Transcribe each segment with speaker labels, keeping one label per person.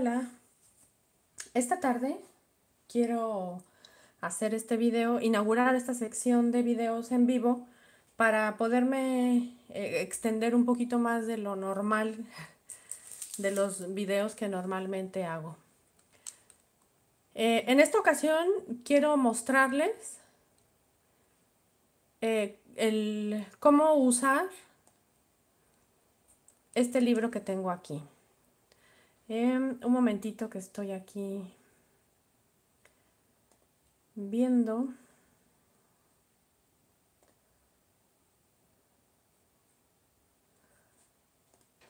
Speaker 1: Hola, esta tarde quiero hacer este video, inaugurar esta sección de videos en vivo para poderme eh, extender un poquito más de lo normal de los videos que normalmente hago. Eh, en esta ocasión quiero mostrarles eh, el, cómo usar este libro que tengo aquí. Em, un momentito que estoy aquí viendo.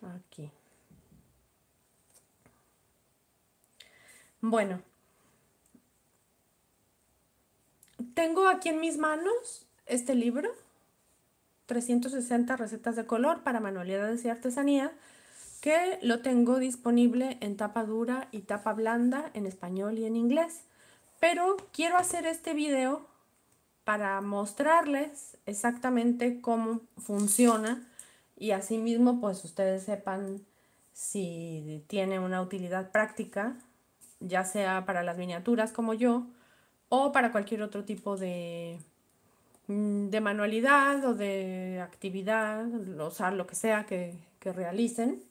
Speaker 1: Aquí. Bueno. Tengo aquí en mis manos este libro, 360 recetas de color para manualidades y artesanía, que lo tengo disponible en tapa dura y tapa blanda en español y en inglés. Pero quiero hacer este video para mostrarles exactamente cómo funciona y asimismo pues ustedes sepan si tiene una utilidad práctica, ya sea para las miniaturas como yo o para cualquier otro tipo de, de manualidad o de actividad, o sea, lo que sea que, que realicen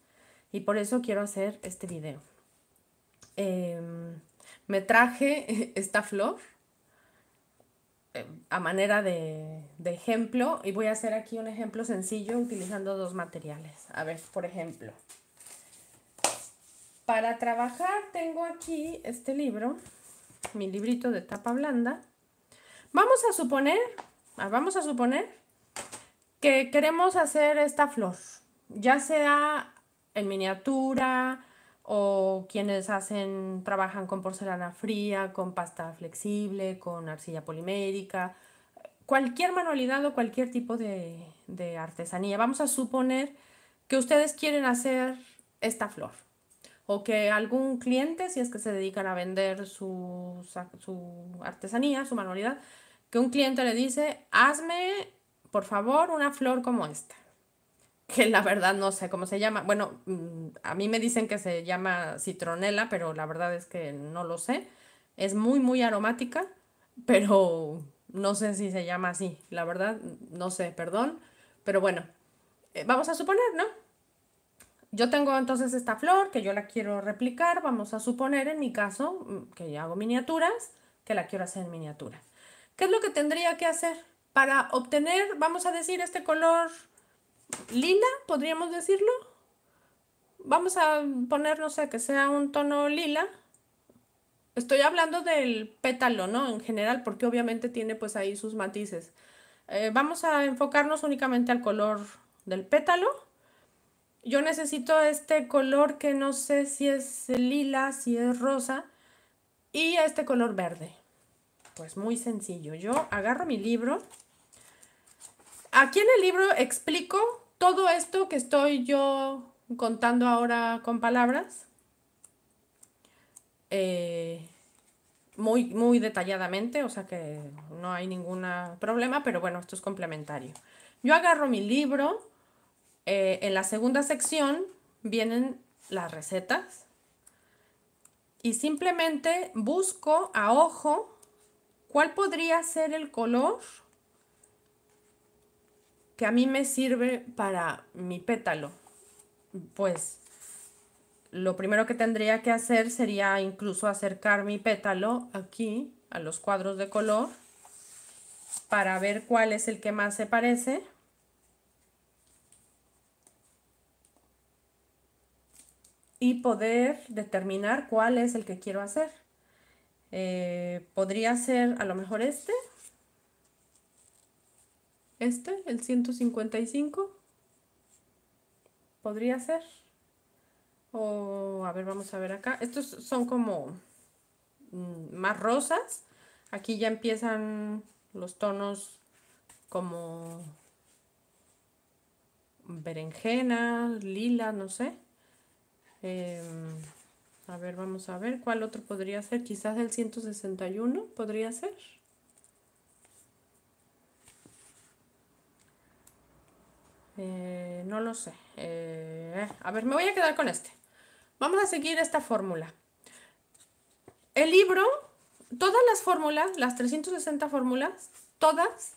Speaker 1: y por eso quiero hacer este video. Em, me traje esta flor em, a manera de, de, ejemplo y voy a hacer aquí un ejemplo sencillo utilizando dos materiales. A ver, por ejemplo, para trabajar tengo aquí este libro, mi librito de tapa blanda. Vamos a suponer, ah, vamos a suponer que queremos hacer esta flor, ya sea en miniatura o quienes hacen, trabajan con porcelana fría, con pasta flexible, con arcilla polimérica, cualquier manualidad o cualquier tipo de, artesanía. Vamos a suponer que ustedes quieren hacer esta flor o que algún cliente, si es que se dedican a vender su, su artesanía, su manualidad, que un cliente le dice, hazme por favor una flor como esta que la verdad no sé cómo se llama. Bueno, mm, a mí me dicen que se llama citronela, pero la verdad es que no lo sé. Es muy, muy aromática, pero no sé si se llama así. La verdad, no sé, perdón. Pero bueno, eh, vamos a suponer, ¿no? Yo tengo entonces esta flor que yo la quiero replicar. Vamos a suponer, en mi caso, mm, que hago miniaturas, que la quiero hacer en miniatura. ¿Qué es lo que tendría que hacer? Para obtener, vamos a decir, este color lila, podríamos decirlo. Vamos a poner, no sé, que sea un tono lila. Estoy hablando del pétalo, ¿no? En general, porque obviamente tiene pues ahí sus matices. Eh, vamos a enfocarnos únicamente al color del pétalo. Yo necesito este color que no sé si es lila, si es rosa. Y este color verde. Pues muy sencillo. Yo agarro mi libro. Aquí en el libro explico todo esto que estoy yo contando ahora con palabras. Eh, muy, muy detalladamente, o sea que no hay ningún problema, pero bueno, esto es complementario. Yo agarro mi libro, eh, en la segunda sección vienen las recetas y simplemente busco a ojo cuál podría ser el color que a mí me sirve para mi pétalo? Pues lo primero que tendría que hacer sería incluso acercar mi pétalo aquí a los cuadros de color para ver cuál es el que más se parece. Y poder determinar cuál es el que quiero hacer. Eh, podría ser a lo mejor este este, el 155. Podría ser. O, a ver, vamos a ver acá. Estos son como mm, más rosas. Aquí ya empiezan los tonos como berenjena, lila, no sé. Em, a ver, vamos a ver cuál otro podría ser. Quizás el 161 podría ser. Eh, no lo sé. Eh, a ver, me voy a quedar con este. Vamos a seguir esta fórmula. El libro, todas las fórmulas, las 360 fórmulas, todas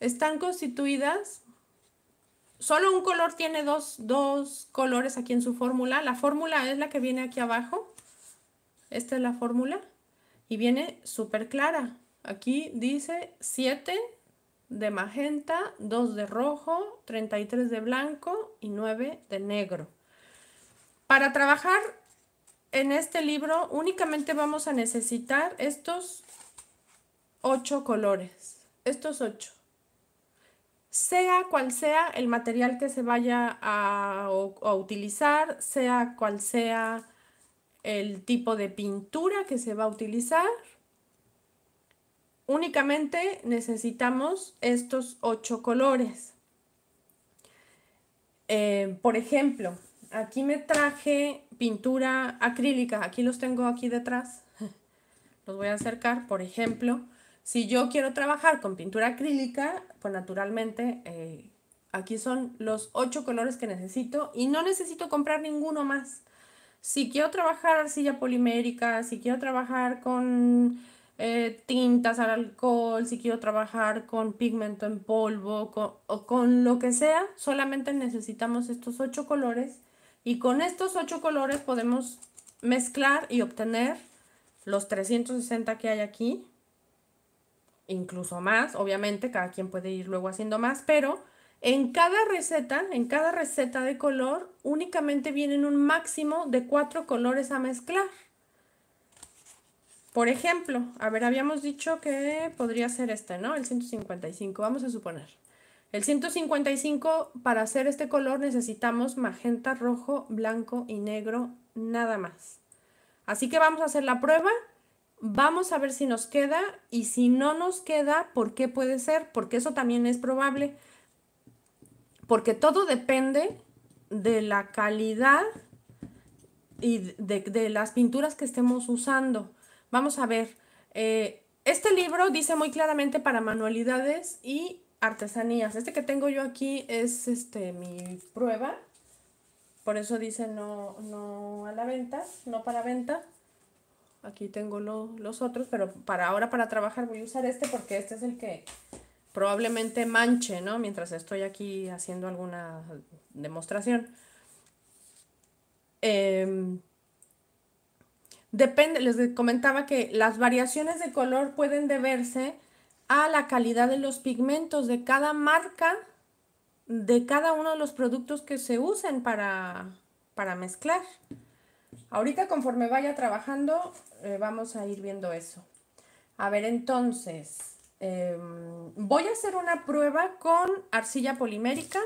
Speaker 1: están constituidas, solo un color tiene dos, dos colores aquí en su fórmula. La fórmula es la que viene aquí abajo. Esta es la fórmula y viene súper clara. Aquí dice 7 de magenta, 2 de rojo, 33 de blanco y 9 de negro. Para trabajar en este libro únicamente vamos a necesitar estos 8 colores, estos 8. Sea cual sea el material que se vaya a, a utilizar, sea cual sea el tipo de pintura que se va a utilizar, únicamente necesitamos estos ocho colores. Eh, por ejemplo, aquí me traje pintura acrílica, aquí los tengo aquí detrás, los voy a acercar, por ejemplo, si yo quiero trabajar con pintura acrílica, pues naturalmente eh, aquí son los ocho colores que necesito y no necesito comprar ninguno más. Si quiero trabajar arcilla polimérica, si quiero trabajar con eh, tintas al alcohol, si quiero trabajar con pigmento en polvo o con lo que sea, solamente necesitamos estos ocho colores y con estos ocho colores podemos mezclar y obtener los 360 que hay aquí, incluso más, obviamente cada quien puede ir luego haciendo más, pero en cada receta, en cada receta de color, únicamente vienen un máximo de cuatro colores a mezclar. Por ejemplo, a ver, habíamos dicho que podría ser este, ¿no? El 155, vamos a suponer. El 155, para hacer este color necesitamos magenta, rojo, blanco y negro, nada más. Así que vamos a hacer la prueba, vamos a ver si nos queda y si no nos queda, ¿por qué puede ser? Porque eso también es probable. Porque todo depende de la calidad y de, de las pinturas que estemos usando. Vamos a ver, eh, este libro dice muy claramente para manualidades y artesanías. Este que tengo yo aquí es este mi prueba. Por eso dice no, no a la venta, no para venta. Aquí tengo los otros, pero para ahora para trabajar voy a usar este porque este es el que probablemente manche, ¿no? Mientras estoy aquí haciendo alguna demostración. Eh, Depende, les comentaba que las variaciones de color pueden deberse a la calidad de los pigmentos de cada marca, de cada uno de los productos que se usen para, para mezclar. Ahorita conforme vaya trabajando eh, vamos a ir viendo eso. A ver, entonces, em, voy a hacer una prueba con arcilla polimérica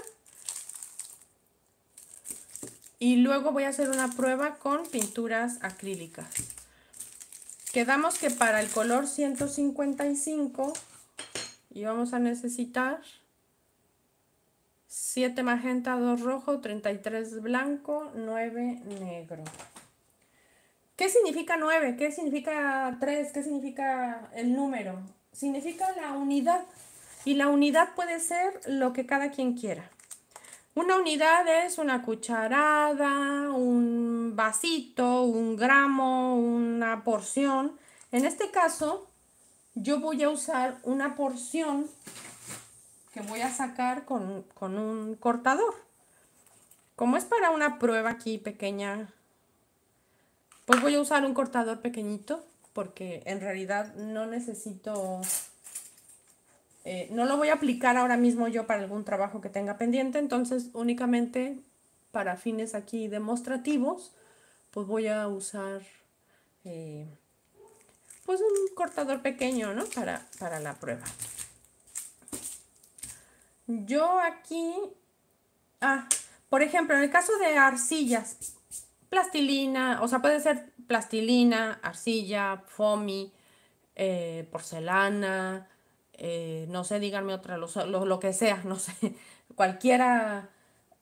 Speaker 1: y luego voy a hacer una prueba con pinturas acrílicas. Quedamos que para el color 155 y vamos a necesitar 7 magenta, 2 rojo, 33 blanco, 9 negro. ¿Qué significa 9? ¿Qué significa 3? ¿Qué significa el número? Significa la unidad. Y la unidad puede ser lo que cada quien quiera. Una unidad es una cucharada, un vasito, un gramo, una porción. En este caso, yo voy a usar una porción que voy a sacar con, con un cortador. Como es para una prueba aquí pequeña, pues voy a usar un cortador pequeñito porque en realidad no necesito eh, no lo voy a aplicar ahora mismo yo para algún trabajo que tenga pendiente, entonces únicamente para fines aquí demostrativos, pues voy a usar eh, pues un cortador pequeño, ¿no? Para, para la prueba. Yo aquí, ah, por ejemplo, en el caso de arcillas, plastilina, o sea, puede ser plastilina, arcilla, foamy, eh, porcelana, eh, no sé, díganme otra, lo, que sea, no sé, cualquiera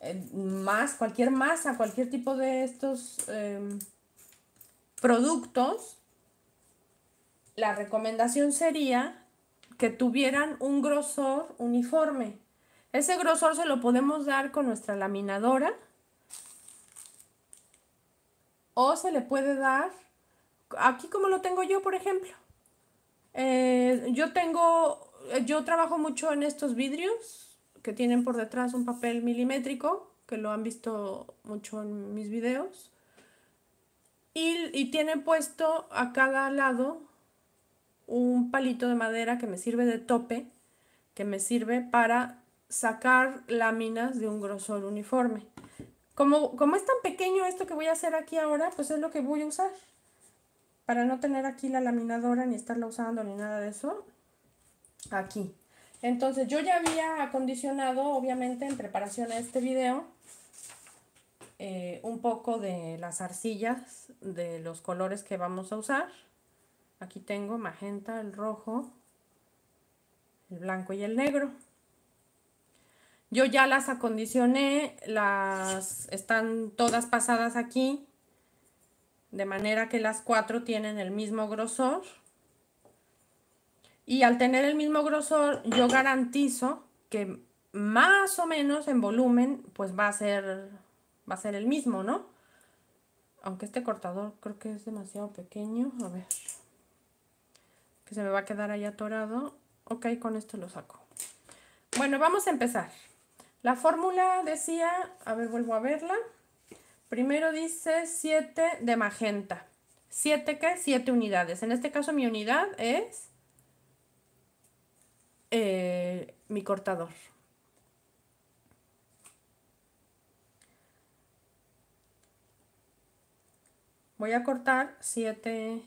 Speaker 1: eh, más, cualquier masa, cualquier tipo de estos em, productos, la recomendación sería que tuvieran un grosor uniforme. Ese grosor se lo podemos dar con nuestra laminadora. o se le puede dar, aquí como lo tengo yo, por ejemplo. Eh, yo tengo, yo trabajo mucho en estos vidrios que tienen por detrás un papel milimétrico, que lo han visto mucho en mis videos. Y, y tiene puesto a cada lado un palito de madera que me sirve de tope, que me sirve para sacar láminas de un grosor uniforme. Como, como es tan pequeño esto que voy a hacer aquí ahora, pues es lo que voy a usar. Para no tener aquí la laminadora ni estarla usando ni nada de eso. Aquí. Entonces yo ya había acondicionado, obviamente, en preparación a este video, eh, un poco de las arcillas de los colores que vamos a usar. Aquí tengo magenta, el rojo, el blanco y el negro. Yo ya las acondicioné, las están todas pasadas aquí, de manera que las cuatro tienen el mismo grosor. Y al tener el mismo grosor, yo garantizo que más o menos en volumen, pues va a ser, va a ser el mismo, ¿no? Aunque este cortador creo que es demasiado pequeño. A ver. Que se me va a quedar ahí atorado. Ok, con esto lo saco. Bueno, vamos a empezar. La fórmula decía, a ver, vuelvo a verla. Primero dice 7 de magenta. 7 qué? 7 unidades. En este caso mi unidad es eh, mi cortador. Voy a cortar 7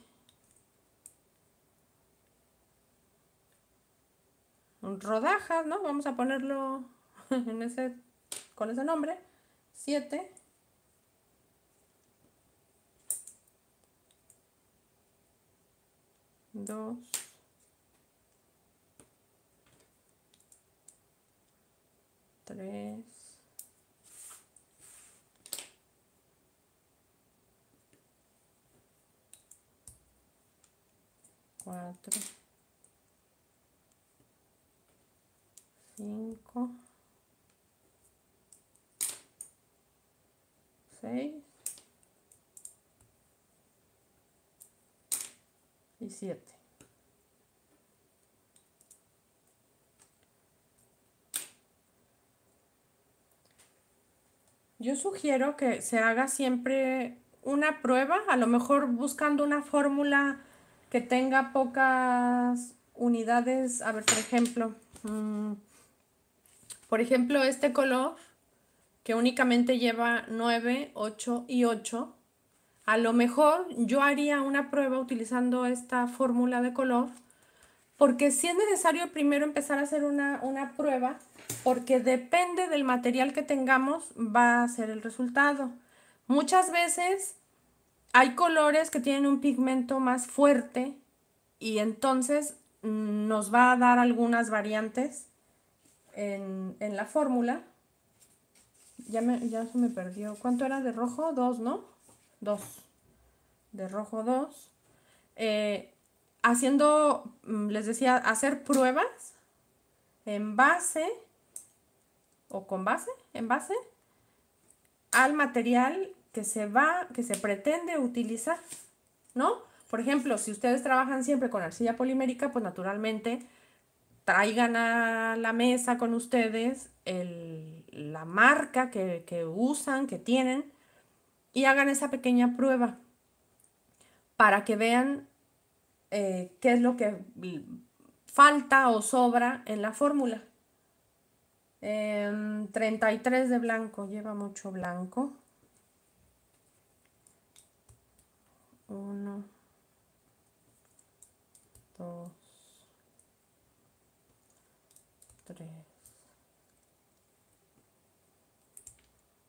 Speaker 1: rodajas, ¿no? Vamos a ponerlo en ese, con ese nombre, 7. Dos. Tres. Cuatro. Cinco. 6 y 7. Yo sugiero que se haga siempre una prueba, a lo mejor buscando una fórmula que tenga pocas unidades. A ver, por ejemplo, mm, por ejemplo, este color que únicamente lleva 9, 8 y 8, a lo mejor yo haría una prueba utilizando esta fórmula de color, porque si es necesario primero empezar a hacer una, una prueba, porque depende del material que tengamos, va a ser el resultado. Muchas veces hay colores que tienen un pigmento más fuerte y entonces mm, nos va a dar algunas variantes en, en la fórmula ya, me, ya se me perdió. ¿Cuánto era de rojo? Dos, ¿no? Dos. De rojo dos. Eh, haciendo, mm, les decía, hacer pruebas en base o con base, en base al material que se va, que se pretende utilizar, ¿no? Por ejemplo, si ustedes trabajan siempre con arcilla polimérica, pues naturalmente traigan a la mesa con ustedes la marca que, usan, que tienen, y hagan esa pequeña prueba para que vean eh, qué es lo que falta o sobra en la fórmula. 33 em, de blanco, lleva mucho blanco. 1, 2, 3,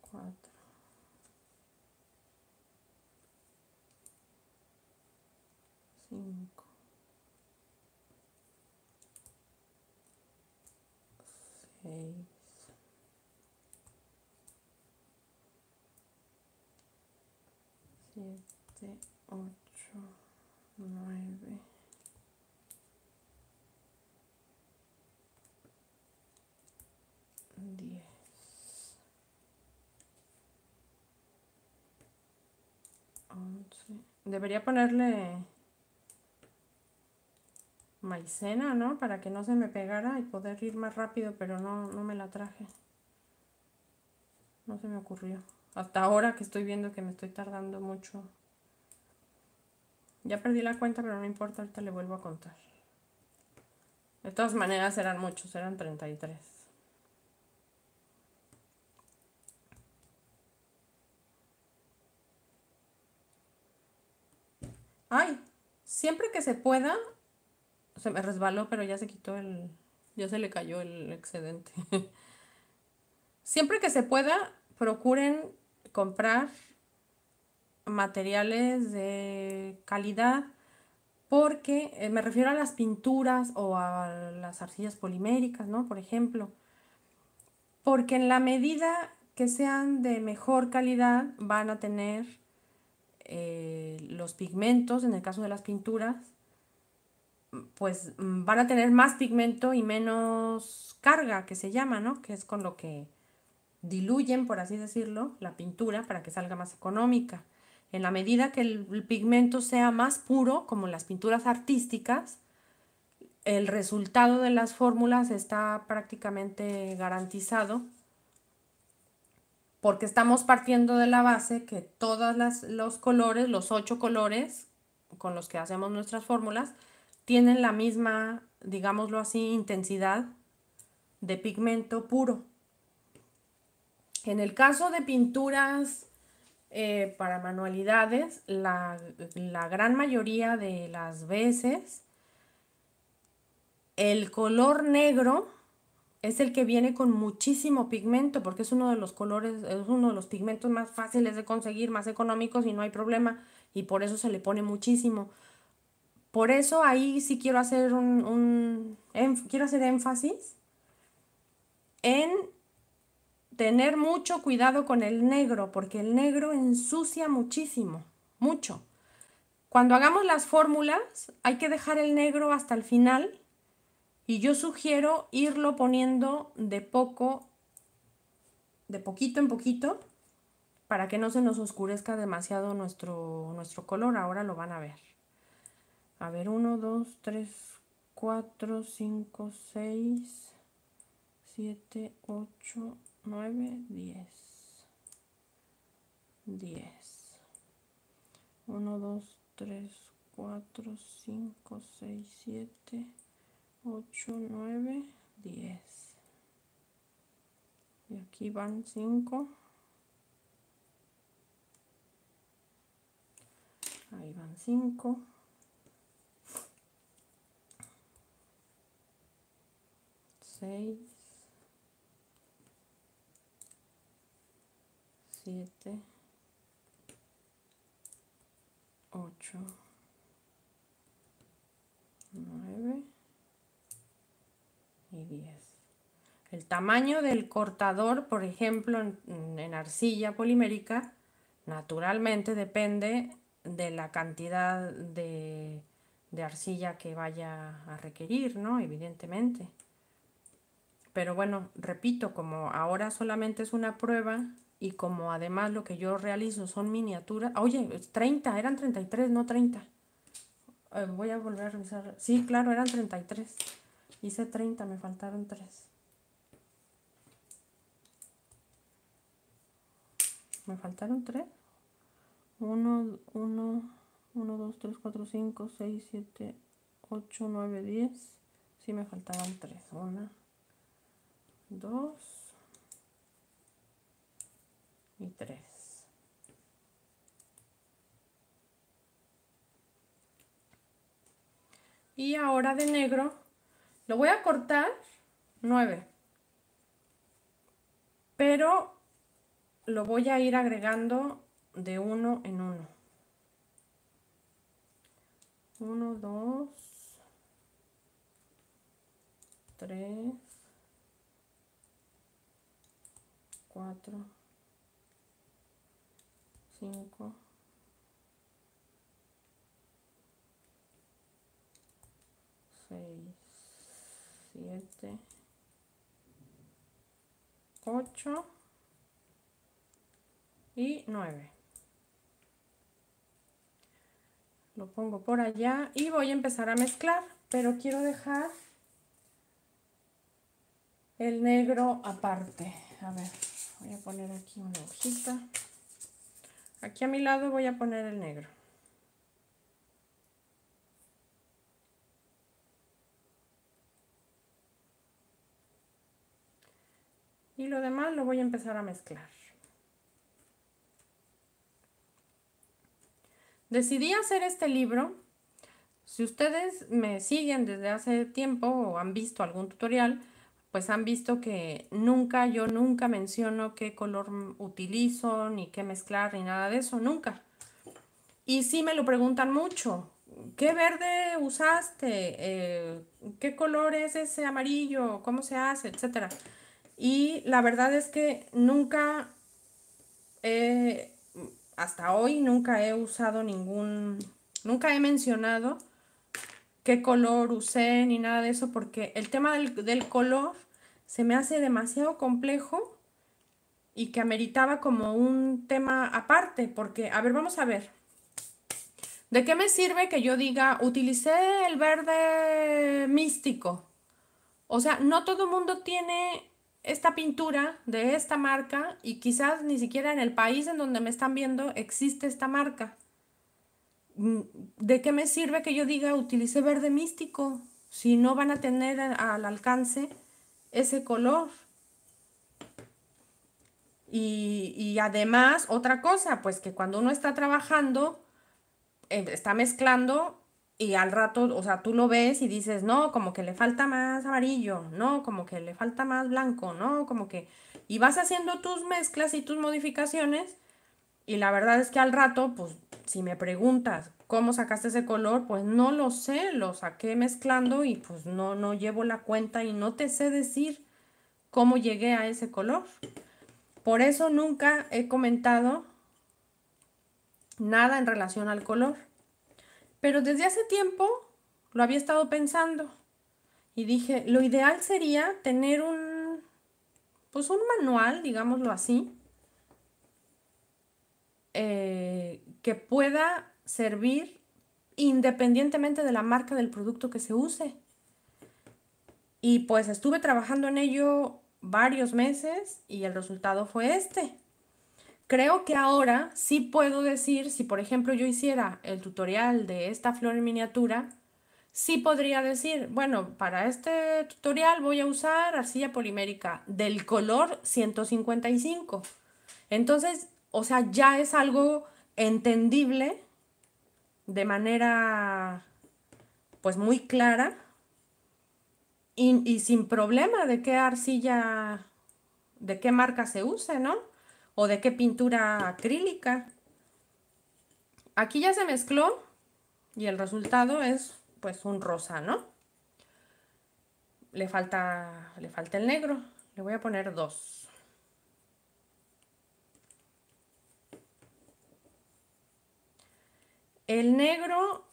Speaker 1: 4, 5, 6, 7, 8, 9, 10 11 12 13 14 15 sé. Debería ponerle maicena, ¿no? Para que no se me pegara y poder ir más rápido, pero no, no me la traje. No se me ocurrió. Hasta ahora que estoy viendo que me estoy tardando mucho. Ya perdí la cuenta, pero no importa, ahorita le vuelvo a contar. De todas maneras eran muchos, eran 33. Ay, siempre que se pueda, se me resbaló, pero ya se quitó el, ya se le cayó el excedente. siempre que se pueda, procuren comprar materiales de calidad porque eh, me refiero a las pinturas o a las arcillas poliméricas, ¿no? Por ejemplo, porque en la medida que sean de mejor calidad van a tener eh, los pigmentos, en el caso de las pinturas, pues mm, van a tener más pigmento y menos carga, que se llama, ¿no? Que es con lo que diluyen, por así decirlo, la pintura para que salga más económica. En la medida que el, pigmento sea más puro, como las pinturas artísticas, el resultado de las fórmulas está prácticamente garantizado porque estamos partiendo de la base que todos los colores, los ocho colores con los que hacemos nuestras fórmulas, tienen la misma, digámoslo así, intensidad de pigmento puro. En el caso de pinturas eh, para manualidades, la, la gran mayoría de las veces, el color negro es el que viene con muchísimo pigmento porque es uno de los colores, es uno de los pigmentos más fáciles de conseguir, más económicos y no hay problema y por eso se le pone muchísimo. Por eso ahí sí quiero hacer un, quiero hacer énfasis en tener mucho cuidado con el negro porque el negro ensucia muchísimo, mucho. Cuando hagamos las fórmulas hay que dejar el negro hasta el final y yo sugiero irlo poniendo de poco, de poquito en poquito, para que no se nos oscurezca demasiado nuestro, nuestro color. Ahora lo van a ver. A ver, 1, 2, 3, 4, 5, 6, 7, 8, 9, 10. 10. 1, 2, 3, 4, 5, 6, 7, 8, 9, 10. Y aquí van 5. Ahí van 5. 6. 7. 8. 9 y 10. El tamaño del cortador, por ejemplo, en, arcilla polimérica, naturalmente depende de la cantidad de, de, arcilla que vaya a requerir, ¿no? Evidentemente. Pero bueno, repito, como ahora solamente es una prueba y como además lo que yo realizo son miniaturas. Oye, 30, eran 33, no 30. Eh, voy a volver a revisar. Sí, claro, eran 33. Hice 30, me faltaron 3. Me faltaron 3. 1, 1, 1, 2, 3, 4, 5, 6, 7, 8, 9, 10. Sí, me faltaban 3. 1, 2 y 3. Y ahora de negro lo voy a cortar 9. Pero lo voy a ir agregando de uno en uno. 1, 2, 3, 4, 5, 6, 7, 8 y 9. lo pongo por allá y voy a empezar a mezclar, pero quiero dejar el negro aparte. A ver, voy a poner aquí una hojita. Aquí a mi lado voy a poner el negro. Y lo demás lo voy a empezar a mezclar. Decidí hacer este libro. Si ustedes me siguen desde hace tiempo o han visto algún tutorial, pues han visto que nunca, yo nunca menciono qué color utilizo, ni qué mezclar, ni nada de eso, nunca. Y sí me lo preguntan mucho, ¿qué verde usaste? Eh, ¿Qué color es ese amarillo? ¿Cómo se hace? Etcétera. Y la verdad es que nunca he hasta hoy nunca he usado ningún, nunca he mencionado qué color usé ni nada de eso porque el tema del, color se me hace demasiado complejo y que ameritaba como un tema aparte porque, a ver, vamos a ver. ¿De qué me sirve que yo diga, utilicé el verde místico? O sea, no todo el mundo tiene esta pintura de esta marca y quizás ni siquiera en el país en donde me están viendo existe esta marca. Mm, ¿De qué me sirve que yo diga utilice verde místico si no van a tener al alcance ese color? Y, y además, otra cosa, pues que cuando uno está trabajando, eh, está mezclando, y al rato, o sea, tú lo ves y dices, no, como que le falta más amarillo, no, como que le falta más blanco, no, como que... Y vas haciendo tus mezclas y tus modificaciones y la verdad es que al rato, pues si me preguntas cómo sacaste ese color, pues no lo sé, lo saqué mezclando y pues no, no llevo la cuenta y no te sé decir cómo llegué a ese color. Por eso nunca he comentado nada en relación al color. Pero desde hace tiempo lo había estado pensando y dije, lo ideal sería tener un, pues un manual, digámoslo así, eh, que pueda servir independientemente de la marca del producto que se use. Y pues estuve trabajando en ello varios meses y el resultado fue este creo que ahora sí puedo decir, si por ejemplo yo hiciera el tutorial de esta flor en miniatura, sí podría decir, bueno, para este tutorial voy a usar arcilla polimérica del color 155. Entonces, o sea, ya es algo entendible de manera pues muy clara y, sin problema de qué arcilla, de qué marca se use, ¿no? o de qué pintura acrílica. Aquí ya se mezcló y el resultado es pues un rosa, ¿no? Le falta, le falta el negro. Le voy a poner dos. El negro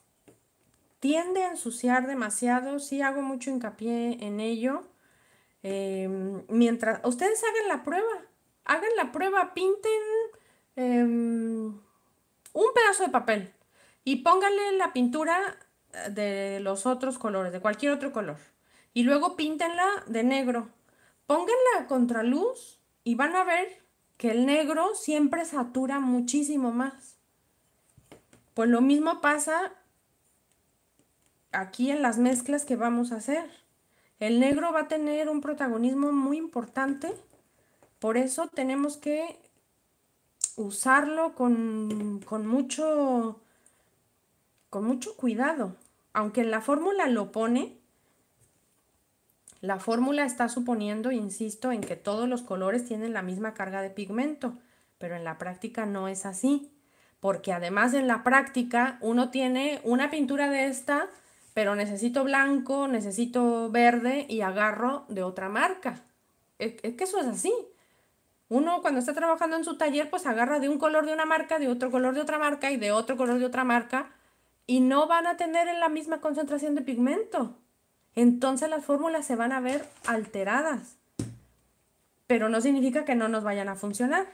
Speaker 1: tiende a ensuciar demasiado, sí hago mucho hincapié en ello. Em, mientras ustedes hagan la prueba, hagan la prueba, pinten em, un pedazo de papel y pónganle la pintura de los otros colores, de cualquier otro color. Y luego píntenla de negro. Pónganla a contraluz y van a ver que el negro siempre satura muchísimo más. Pues lo mismo pasa aquí en las mezclas que vamos a hacer. El negro va a tener un protagonismo muy importante por eso tenemos que usarlo con, mucho, con mucho cuidado. Aunque la fórmula lo pone, la fórmula está suponiendo, insisto, en que todos los colores tienen la misma carga de pigmento, pero en la práctica no es así, porque además en la práctica uno tiene una pintura de esta, pero necesito blanco, necesito verde y agarro de otra marca. Es, que eso es así. Uno cuando está trabajando en su taller, pues agarra de un color de una marca, de otro color de otra marca y de otro color de otra marca y no van a tener en la misma concentración de pigmento. Entonces las fórmulas se van a ver alteradas. Pero no significa que no nos vayan a funcionar.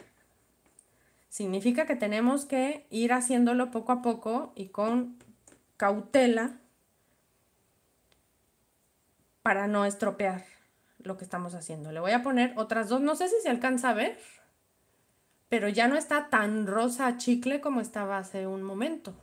Speaker 1: Significa que tenemos que ir haciéndolo poco a poco y con cautela para no estropear lo que estamos haciendo. Le voy a poner otras dos, no sé si se alcanza a ver, pero ya no está tan rosa chicle como estaba hace un momento.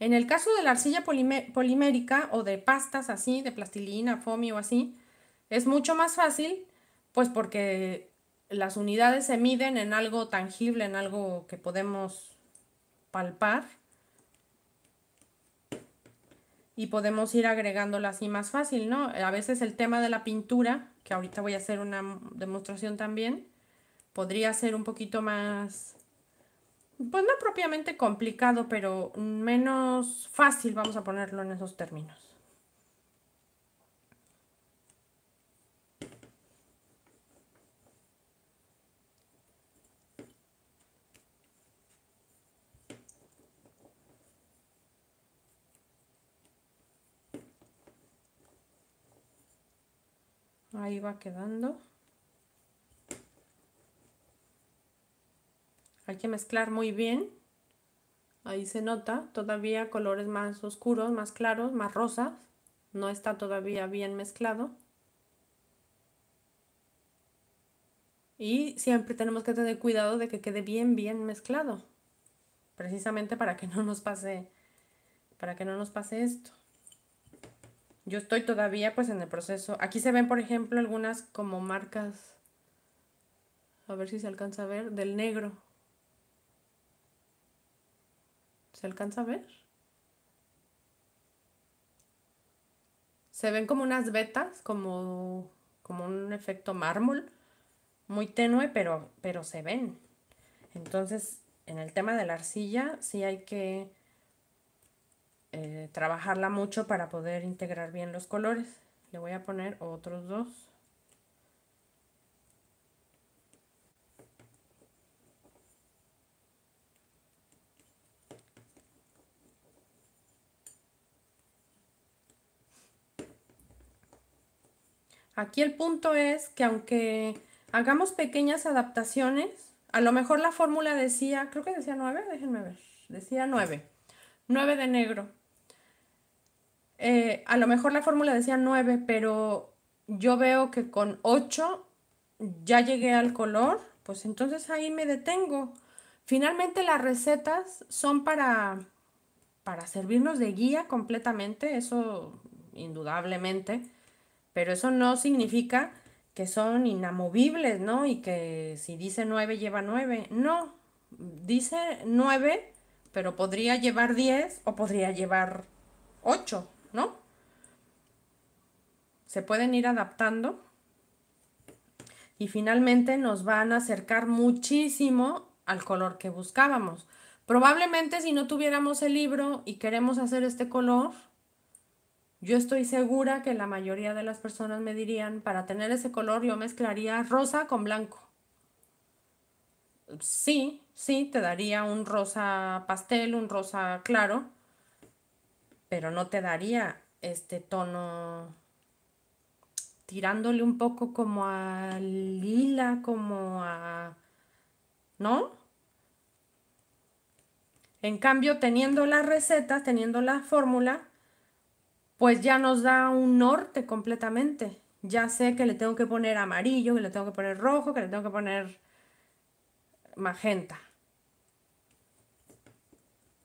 Speaker 1: En el caso de la arcilla polimérica o de pastas así, de plastilina, foamy o así, es mucho más fácil, pues porque las unidades se miden en algo tangible, en algo que podemos palpar. Y podemos ir agregándola así más fácil, ¿no? A veces el tema de la pintura, que ahorita voy a hacer una demostración también, podría ser un poquito más pues no propiamente complicado, pero menos fácil, vamos a ponerlo en esos términos. Ahí va quedando. Hay que mezclar muy bien. Ahí se nota todavía colores más oscuros, más claros, más rosas. No está todavía bien mezclado. Y siempre tenemos que tener cuidado de que quede bien, bien mezclado. Precisamente para que no nos pase, para que no nos pase esto. Yo estoy todavía pues en el proceso. Aquí se ven, por ejemplo, algunas como marcas, a ver si se alcanza a ver, del negro. ¿Se alcanza a ver? Se ven como unas vetas, como, como un efecto mármol, muy tenue, pero, pero se ven. Entonces, en el tema de la arcilla, sí hay que eh, trabajarla mucho para poder integrar bien los colores. Le voy a poner otros dos. Aquí el punto es que aunque hagamos pequeñas adaptaciones, a lo mejor la fórmula decía, creo que decía 9, déjenme ver, decía 9, 9 de negro. Eh, a lo mejor la fórmula decía 9, pero yo veo que con 8 ya llegué al color, pues entonces ahí me detengo. Finalmente las recetas son para, para servirnos de guía completamente, eso indudablemente pero eso no significa que son inamovibles, ¿no? Y que si dice 9 lleva 9. No, dice 9, pero podría llevar 10 o podría llevar 8, ¿no? Se pueden ir adaptando y finalmente nos van a acercar muchísimo al color que buscábamos. Probablemente si no tuviéramos el libro y queremos hacer este color, yo estoy segura que la mayoría de las personas me dirían, para tener ese color yo mezclaría rosa con blanco. Sí, sí, te daría un rosa pastel, un rosa claro, pero no te daría este tono tirándole un poco como a lila, como a... ¿No? En cambio, teniendo las recetas, teniendo la fórmula, pues ya nos da un norte completamente. Ya sé que le tengo que poner amarillo, que le tengo que poner rojo, que le tengo que poner magenta.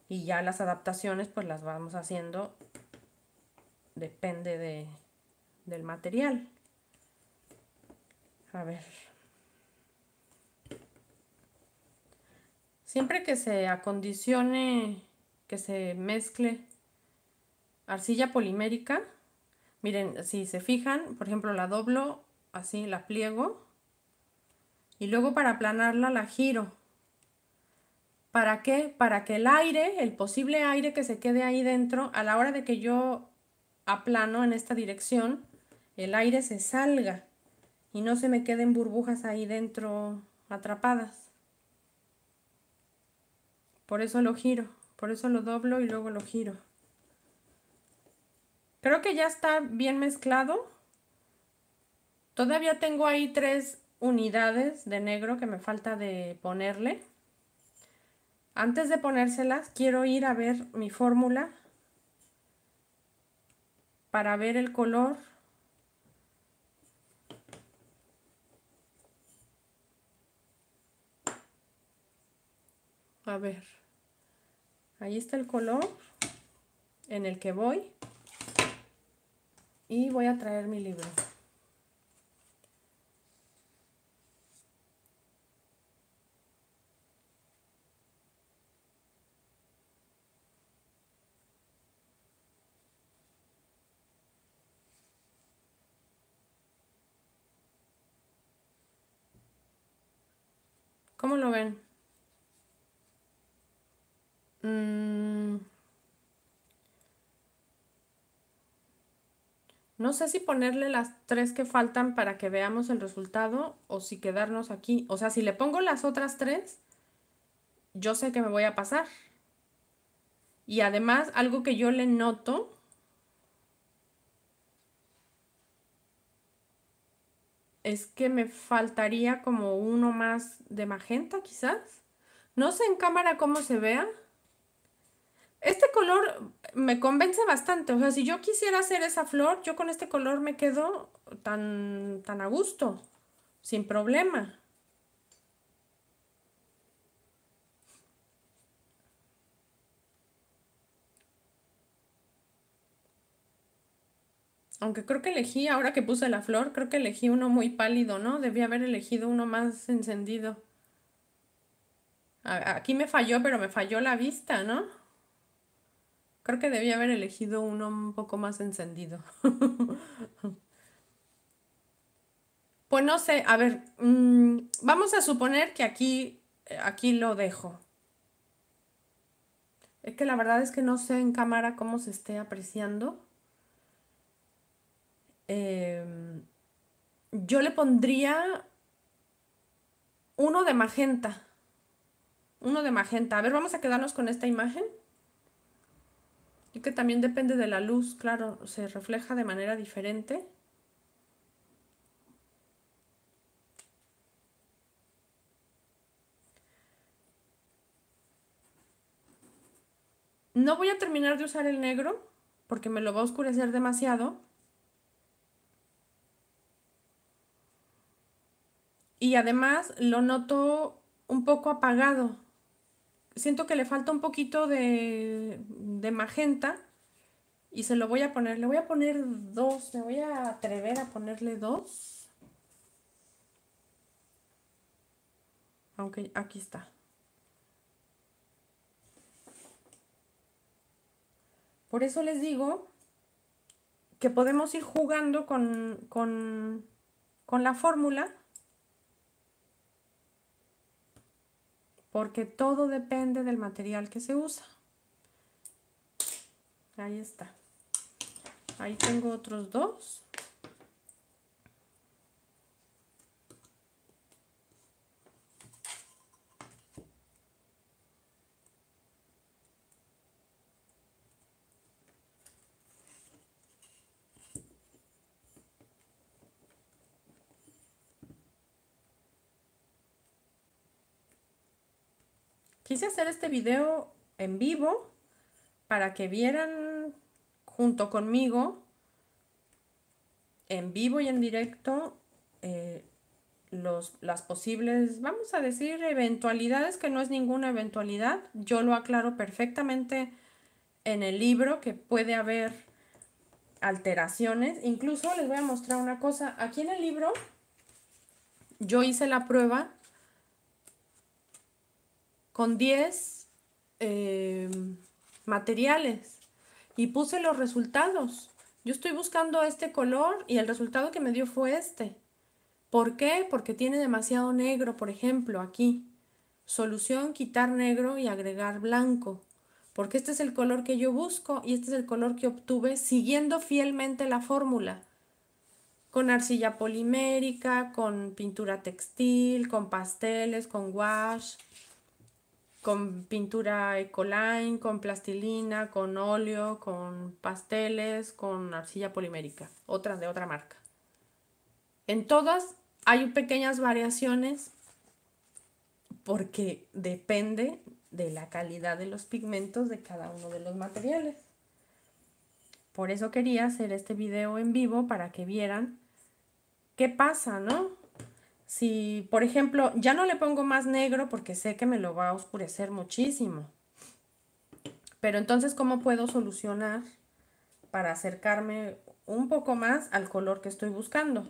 Speaker 1: Y ya las adaptaciones pues las vamos haciendo, depende de, del material. A ver. Siempre que se acondicione, que se mezcle arcilla polimérica. Miren, si se fijan, por ejemplo, la doblo así, la pliego. Y luego para aplanarla la giro. ¿Para qué? Para que el aire, el posible aire que se quede ahí dentro, a la hora de que yo aplano en esta dirección, el aire se salga y no se me queden burbujas ahí dentro atrapadas. Por eso lo giro, por eso lo doblo y luego lo giro. Creo que ya está bien mezclado. Todavía tengo ahí tres unidades de negro que me falta de ponerle. Antes de ponérselas, quiero ir a ver mi fórmula para ver el color. A ver, ahí está el color en el que voy y voy a traer mi libro. ¿Cómo lo ven? Mm. No sé si ponerle las tres que faltan para que veamos el resultado o si quedarnos aquí. O sea, si le pongo las otras tres, yo sé que me voy a pasar. Y además, algo que yo le noto es que me faltaría como uno más de magenta quizás. No sé en cámara cómo se vea. Este color me convence bastante. O sea, si yo quisiera hacer esa flor, yo con este color me quedo tan, tan a gusto, sin problema. Aunque creo que elegí, ahora que puse la flor, creo que elegí uno muy pálido, ¿no? Debí haber elegido uno más encendido. Aquí me falló, pero me falló la vista, ¿no? Creo que debí haber elegido uno un poco más encendido. pues no sé, a ver, mm, vamos a suponer que aquí, aquí lo dejo. Es que la verdad es que no sé en cámara cómo se esté apreciando. Em, yo le pondría uno de magenta. Uno de magenta. A ver, vamos a quedarnos con esta imagen. Y que también depende de la luz, claro, se refleja de manera diferente. No voy a terminar de usar el negro porque me lo va a oscurecer demasiado. y además lo noto un poco apagado. Siento que le falta un poquito de, de magenta y se lo voy a poner. Le voy a poner dos, me voy a atrever a ponerle dos. Aunque aquí está. Por eso les digo que podemos ir jugando con, con, con la fórmula porque todo depende del material que se usa. Ahí está. Ahí tengo otros dos. Quise hacer este video en vivo para que vieran junto conmigo, en vivo y en directo, eh, los, las posibles, vamos a decir, eventualidades, que no es ninguna eventualidad. Yo lo aclaro perfectamente en el libro, que puede haber alteraciones. Incluso les voy a mostrar una cosa. Aquí en el libro yo hice la prueba con 10 eh, materiales y puse los resultados. Yo estoy buscando este color y el resultado que me dio fue este. ¿Por qué? Porque tiene demasiado negro, por ejemplo, aquí. Solución, quitar negro y agregar blanco. Porque este es el color que yo busco y este es el color que obtuve siguiendo fielmente la fórmula. Con arcilla polimérica, con pintura textil, con pasteles, con wash, con pintura Ecoline, con plastilina, con óleo, con pasteles, con arcilla polimérica, otras de otra marca. En todas hay pequeñas variaciones porque depende de la calidad de los pigmentos de cada uno de los materiales. Por eso quería hacer este video en vivo para que vieran qué pasa, ¿no? Si, por ejemplo, ya no le pongo más negro porque sé que me lo va a oscurecer muchísimo. Pero entonces, ¿cómo puedo solucionar para acercarme un poco más al color que estoy buscando?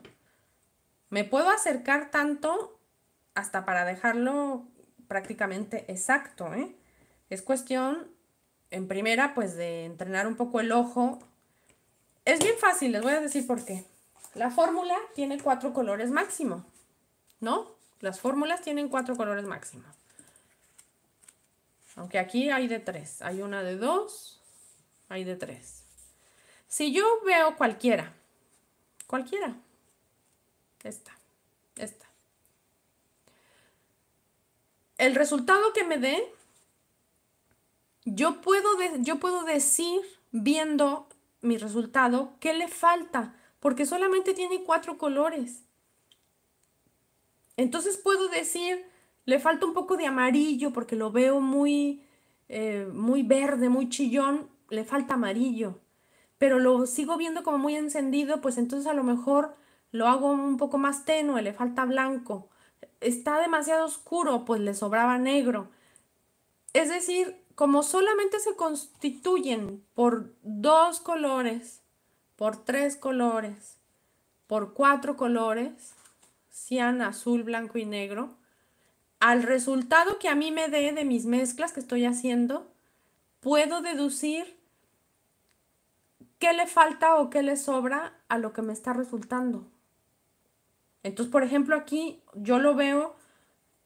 Speaker 1: Me puedo acercar tanto hasta para dejarlo prácticamente exacto, ¿eh? Es cuestión, en primera, pues de entrenar un poco el ojo. Es bien fácil, les voy a decir por qué. La fórmula tiene cuatro colores máximo, ¿no? Las fórmulas tienen cuatro colores máximo. Aunque aquí hay de tres. Hay una de dos, hay de tres. Si yo veo cualquiera, cualquiera, esta, esta. El resultado que me dé, yo puedo, yo puedo decir, viendo mi resultado, qué le falta, porque solamente tiene cuatro colores. Entonces puedo decir, le falta un poco de amarillo porque lo veo muy, eh, muy verde, muy chillón, le falta amarillo. Pero lo sigo viendo como muy encendido, pues entonces a lo mejor lo hago un poco más tenue, le falta blanco. Está demasiado oscuro, pues le sobraba negro. Es decir, como solamente se constituyen por dos colores, por tres colores, por cuatro colores, cian, azul, blanco y negro, al resultado que a mí me dé de mis mezclas que estoy haciendo, puedo deducir qué le falta o qué le sobra a lo que me está resultando. Entonces, por ejemplo, aquí yo lo veo,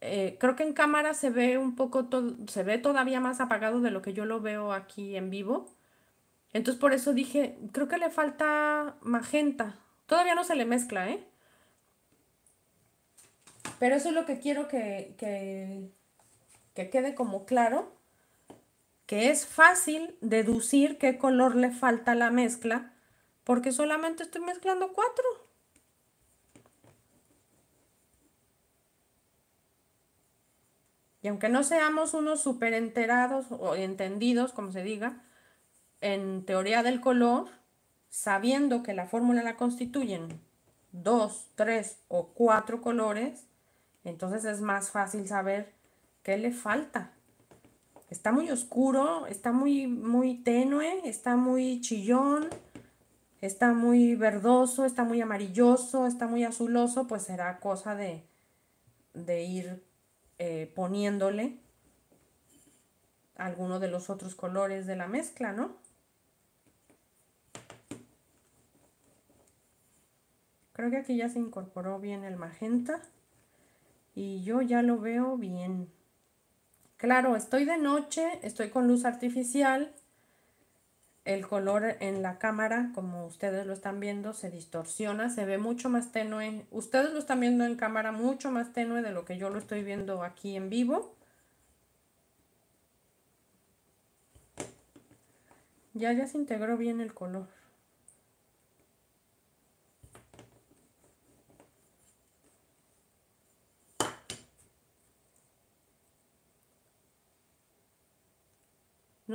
Speaker 1: eh, creo que en cámara se ve un poco, se ve todavía más apagado de lo que yo lo veo aquí en vivo. Entonces, por eso dije, creo que le falta magenta. Todavía no se le mezcla, ¿eh? Pero eso es lo que quiero que, que, que quede como claro, que es fácil deducir qué color le falta a la mezcla, porque solamente estoy mezclando cuatro. Y aunque no seamos unos súper enterados o entendidos, como se diga, en teoría del color, sabiendo que la fórmula la constituyen dos, tres o cuatro colores, entonces es más fácil saber qué le falta. Está muy oscuro, está muy, muy tenue, está muy chillón, está muy verdoso, está muy amarilloso, está muy azuloso, pues será cosa de, de ir eh, poniéndole alguno de los otros colores de la mezcla, ¿no? Creo que aquí ya se incorporó bien el magenta y yo ya lo veo bien. Claro, estoy de noche, estoy con luz artificial. El color en la cámara, como ustedes lo están viendo, se distorsiona, se ve mucho más tenue. Ustedes lo están viendo en cámara mucho más tenue de lo que yo lo estoy viendo aquí en vivo. Ya, ya se integró bien el color.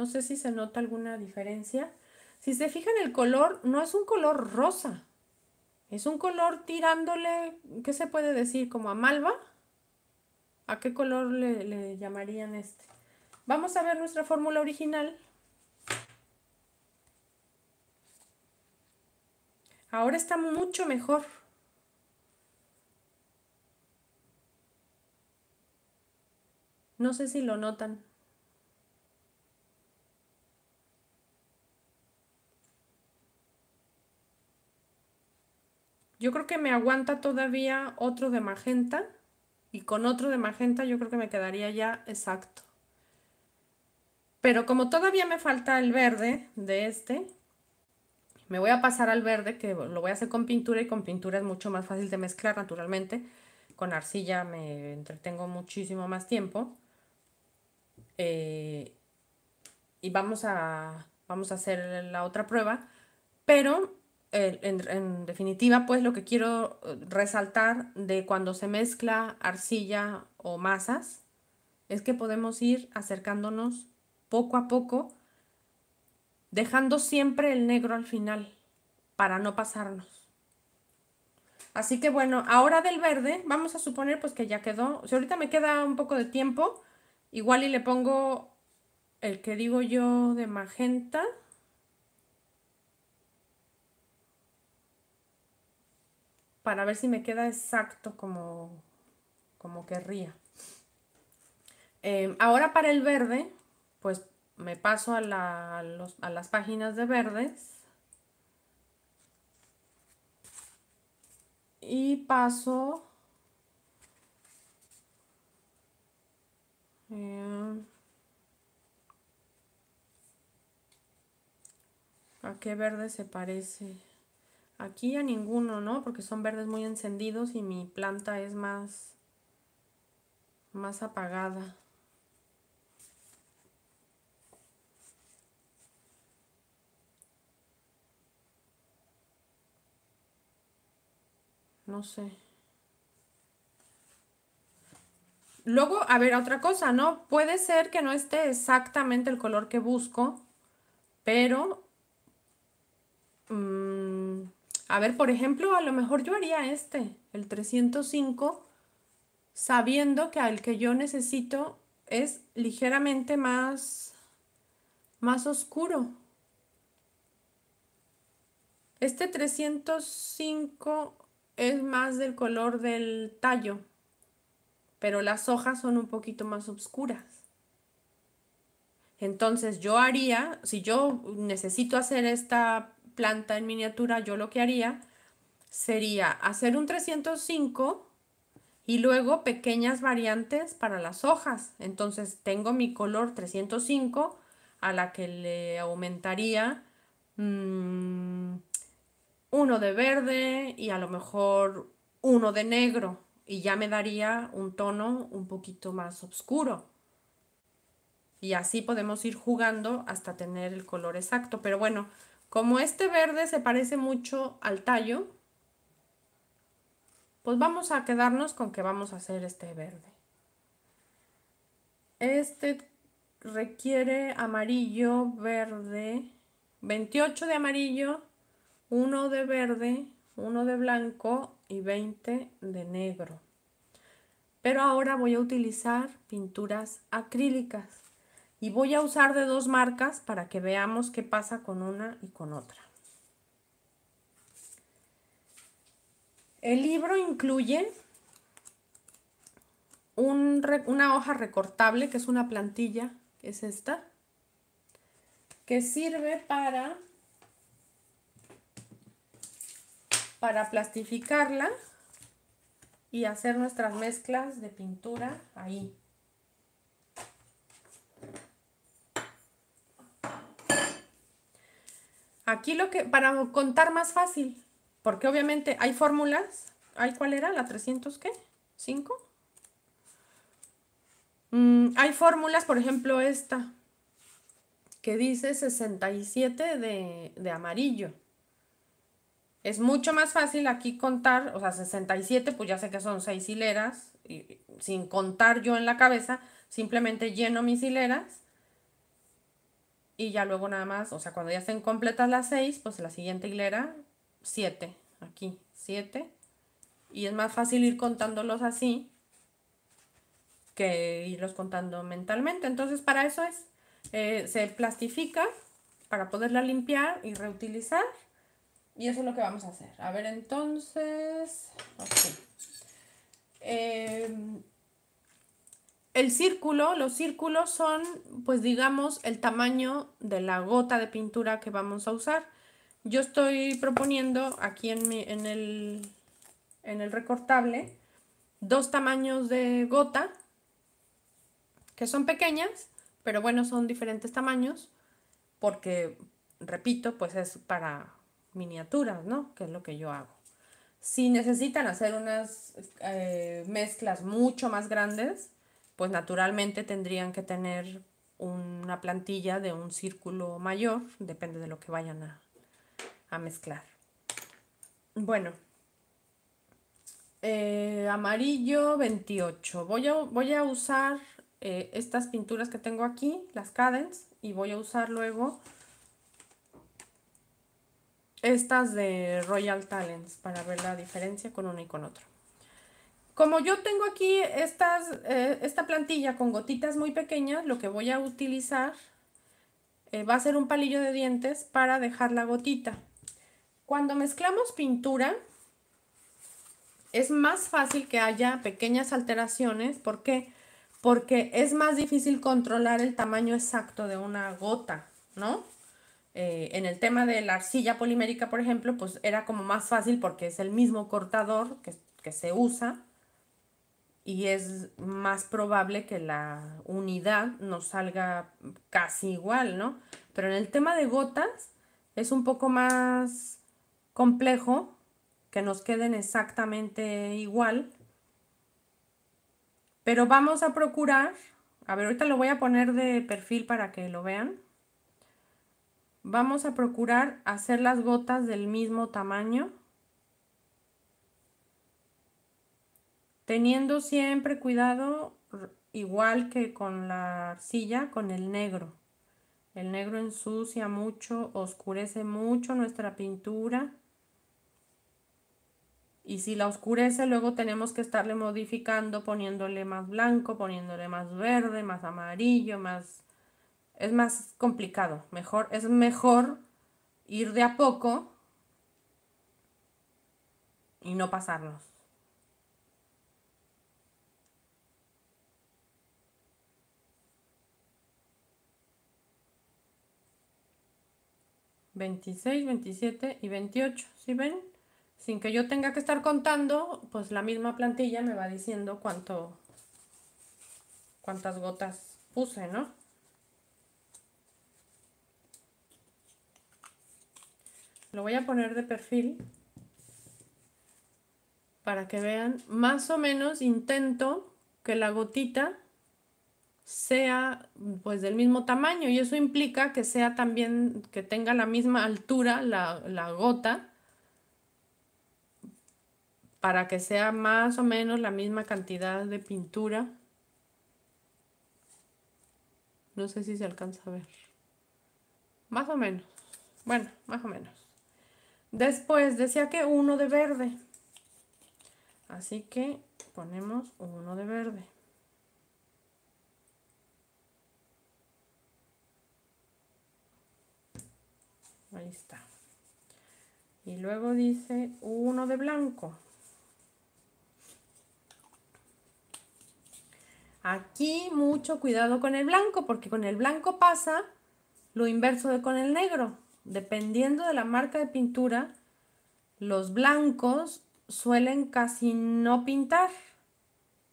Speaker 1: No sé si se nota alguna diferencia. Si se fijan, el color no es un color rosa. Es un color tirándole, ¿qué se puede decir? Como a malva. ¿A qué color le, le llamarían este? Vamos a ver nuestra fórmula original. Ahora está mucho mejor. No sé si lo notan. Yo creo que me aguanta todavía otro de magenta y con otro de magenta yo creo que me quedaría ya exacto. Pero como todavía me falta el verde de este, me voy a pasar al verde que lo voy a hacer con pintura y con pintura es mucho más fácil de mezclar naturalmente. Con arcilla me entretengo muchísimo más tiempo. eh, y vamos a, vamos a hacer la otra prueba, pero en, definitiva, pues lo que quiero eh, resaltar de cuando se mezcla arcilla o masas es que podemos ir acercándonos poco a poco, dejando siempre el negro al final para no pasarnos. Así que bueno, ahora del verde, vamos a suponer pues que ya quedó. Si ahorita me queda un poco de tiempo, igual y le pongo el que digo yo de magenta. Para ver si me queda exacto como, como querría. Em, ahora para el verde, pues me paso a, a las páginas de verdes. Y paso... Em, ¿A qué verde se parece? Aquí a ninguno, ¿no? Porque son verdes muy encendidos y mi planta es más, más apagada. No sé. Luego, a ver, otra cosa, ¿no? Puede ser que no esté exactamente el color que busco, pero... Mmm, a ver, por ejemplo, a lo mejor yo haría este, el 305, sabiendo que al que yo necesito es ligeramente más, más oscuro. Este 305 es más del color del tallo, pero las hojas son un poquito más oscuras. Entonces yo haría, si yo necesito hacer esta planta en miniatura, yo lo que haría sería hacer un 305 y luego pequeñas variantes para las hojas. Entonces tengo mi color 305 a la que le aumentaría mm, uno de verde y a lo mejor uno de negro y ya me daría un tono un poquito más oscuro. Y así podemos ir jugando hasta tener el color exacto. Pero bueno, como este verde se parece mucho al tallo, pues vamos a quedarnos con que vamos a hacer este verde. Este requiere amarillo, verde, 28 de amarillo, 1 de verde, 1 de blanco y 20 de negro. Pero ahora voy a utilizar pinturas acrílicas y voy a usar de dos marcas para que veamos qué pasa con una y con otra. El libro incluye una hoja recortable, que es una plantilla, que es esta, que sirve para, para plastificarla y hacer nuestras mezclas de pintura ahí. Aquí lo que, para contar más fácil, porque obviamente hay fórmulas, ¿hay cuál era? ¿La 300 qué? ¿5? Mm, hay fórmulas, por ejemplo esta, que dice 67 de, de amarillo. Es mucho más fácil aquí contar, o sea, 67, pues ya sé que son 6 hileras, y sin contar yo en la cabeza, simplemente lleno mis hileras y ya luego nada más, o sea, cuando ya estén completas las seis, pues la siguiente hilera, siete, aquí, siete. Y es más fácil ir contándolos así que irlos contando mentalmente. Entonces, para eso es, eh, se plastifica para poderla limpiar y reutilizar. Y eso es lo que vamos a hacer. A ver, entonces, ok. Em, el círculo, los círculos son, pues digamos, el tamaño de la gota de pintura que vamos a usar. Yo estoy proponiendo aquí en, en, el, en el recortable dos tamaños de gota, que son pequeñas, pero bueno, son diferentes tamaños, porque, repito, pues es para miniaturas, ¿no? Que es lo que yo hago. Si necesitan hacer unas eh, mezclas mucho más grandes, pues naturalmente tendrían que tener una plantilla de un círculo mayor, depende de lo que vayan a, mezclar. Bueno, eh, amarillo 28. Voy a, voy a usar eh, estas pinturas que tengo aquí, las Cadence, y voy a usar luego estas de Royal Talents para ver la diferencia con uno y con otro. Como yo tengo aquí eh, esta plantilla con gotitas muy pequeñas, lo que voy a utilizar va a ser un palillo de dientes para dejar la gotita. Cuando mezclamos pintura, es más fácil que haya pequeñas alteraciones. ¿Por qué? Porque es más difícil controlar el tamaño exacto de una gota, ¿no? Eh, en el tema de la arcilla polimérica, por ejemplo, pues era como más fácil porque es el mismo cortador que se usa y es más probable que la unidad nos salga casi igual, ¿no? Pero en el tema de gotas es un poco más complejo que nos queden exactamente igual. Pero vamos a procurar, a ver, ahorita lo voy a poner de perfil para que lo vean. Vamos a procurar hacer las gotas del mismo tamaño. Teniendo siempre cuidado, igual que con la arcilla, con el negro. El negro ensucia mucho, oscurece mucho nuestra pintura y si la oscurece, luego tenemos que estarle modificando, poniéndole más blanco, poniéndole más verde, más amarillo, más... Es más complicado. Mejor, es mejor ir de a poco y no pasarnos. Veintiséis, veintisiete y veintiocho, ¿sí ven? sin que yo tenga que estar contando, pues la misma plantilla me va diciendo cuánto, cuántas gotas puse, ¿no? Lo voy a poner de perfil para que vean, más o menos intento que la gotita sea pues del mismo tamaño y eso implica que sea también, que tenga la misma altura la, la gota para que sea más o menos la misma cantidad de pintura. No sé si se alcanza a ver. Más o menos. Bueno, más o menos. Después decía que uno de verde. Así que ponemos uno de verde. Ahí está. Y luego dice uno de blanco. Aquí mucho cuidado con el blanco, porque con el blanco pasa lo inverso de con el negro. Dependiendo de la marca de pintura, los blancos suelen casi no pintar,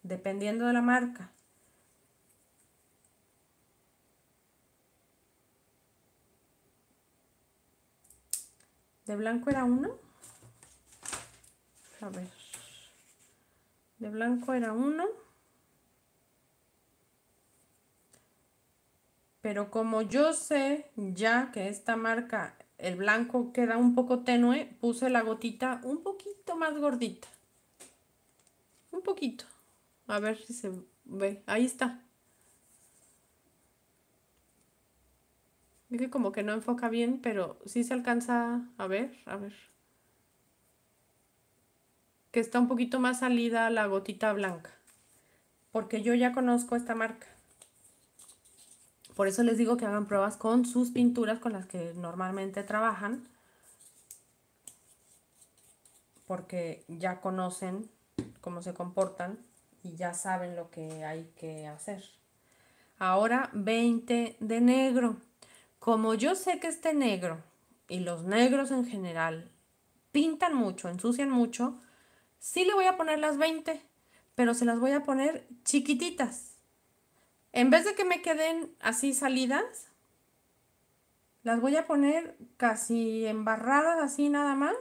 Speaker 1: dependiendo de la marca. ¿De blanco era uno? A ver. De blanco era uno. Pero como yo sé ya que esta marca, el blanco queda un poco tenue, puse la gotita un poquito más gordita. Un poquito. A ver si se ve. Ahí está. Dije como que no enfoca bien, pero sí se alcanza a ver, a ver. Que está un poquito más salida la gotita blanca. Porque yo ya conozco esta marca. Por eso les digo que hagan pruebas con sus pinturas con las que normalmente trabajan. Porque ya conocen cómo se comportan y ya saben lo que hay que hacer. Ahora 20 de negro. Como yo sé que este negro y los negros en general pintan mucho, ensucian mucho, sí le voy a poner las 20, pero se las voy a poner chiquititas. En vez de que me queden así salidas, las voy a poner casi embarradas así nada más.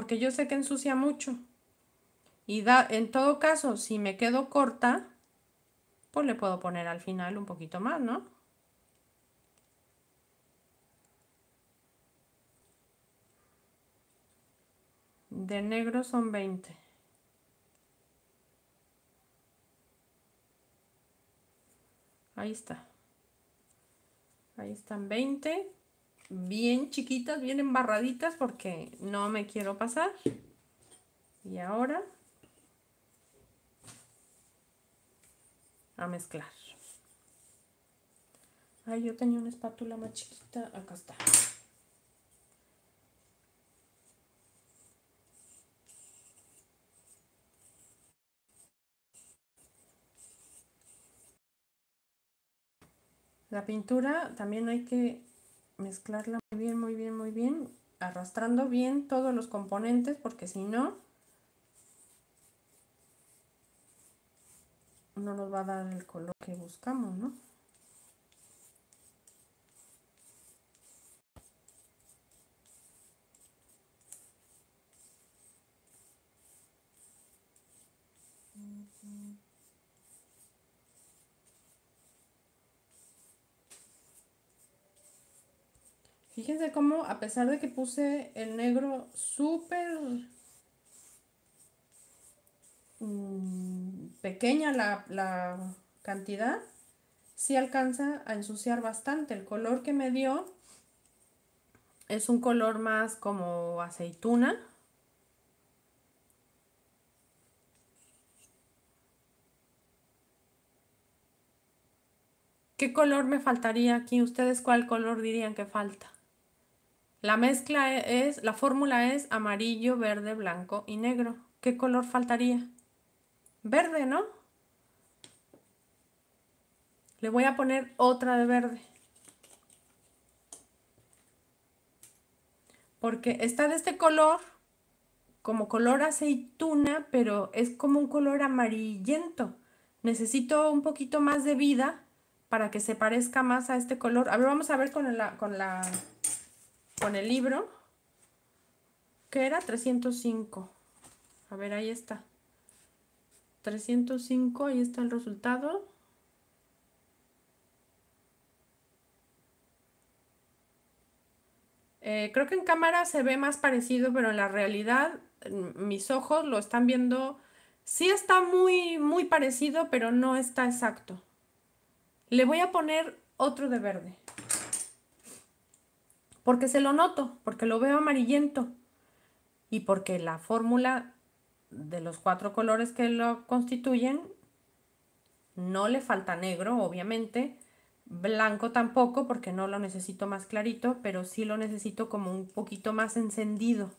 Speaker 1: Porque yo sé que ensucia mucho. Y da, en todo caso, si me quedo corta, pues le puedo poner al final un poquito más, ¿no? De negro son 20. Ahí está. Ahí están 20. Bien chiquitas, bien embarraditas porque no me quiero pasar. Y ahora a mezclar. Ay, yo tenía una espátula más chiquita. Acá está. La pintura también hay que mezclarla muy bien, muy bien, muy bien, arrastrando bien todos los componentes porque si no, no nos va a dar el color que buscamos, ¿no? Fíjense cómo, a pesar de que puse el negro súper mm, pequeña la, la cantidad, sí alcanza a ensuciar bastante. El color que me dio es un color más como aceituna. ¿Qué color me faltaría aquí? ¿Ustedes cuál color dirían que falta? La mezcla es, la fórmula es amarillo, verde, blanco y negro. ¿Qué color faltaría? Verde, ¿no? Le voy a poner otra de verde. Porque está de este color, como color aceituna, pero es como un color amarillento. Necesito un poquito más de vida para que se parezca más a este color. A ver, vamos a ver con la, con la con el libro, que era 305. A ver, ahí está. 305, ahí está el resultado. Eh, creo que en cámara se ve más parecido, pero en la realidad mis ojos lo están viendo. Sí está muy, muy parecido, pero no está exacto. Le voy a poner otro de verde porque se lo noto, porque lo veo amarillento y porque la fórmula de los cuatro colores que lo constituyen no le falta negro, obviamente, blanco tampoco porque no lo necesito más clarito, pero sí lo necesito como un poquito más encendido.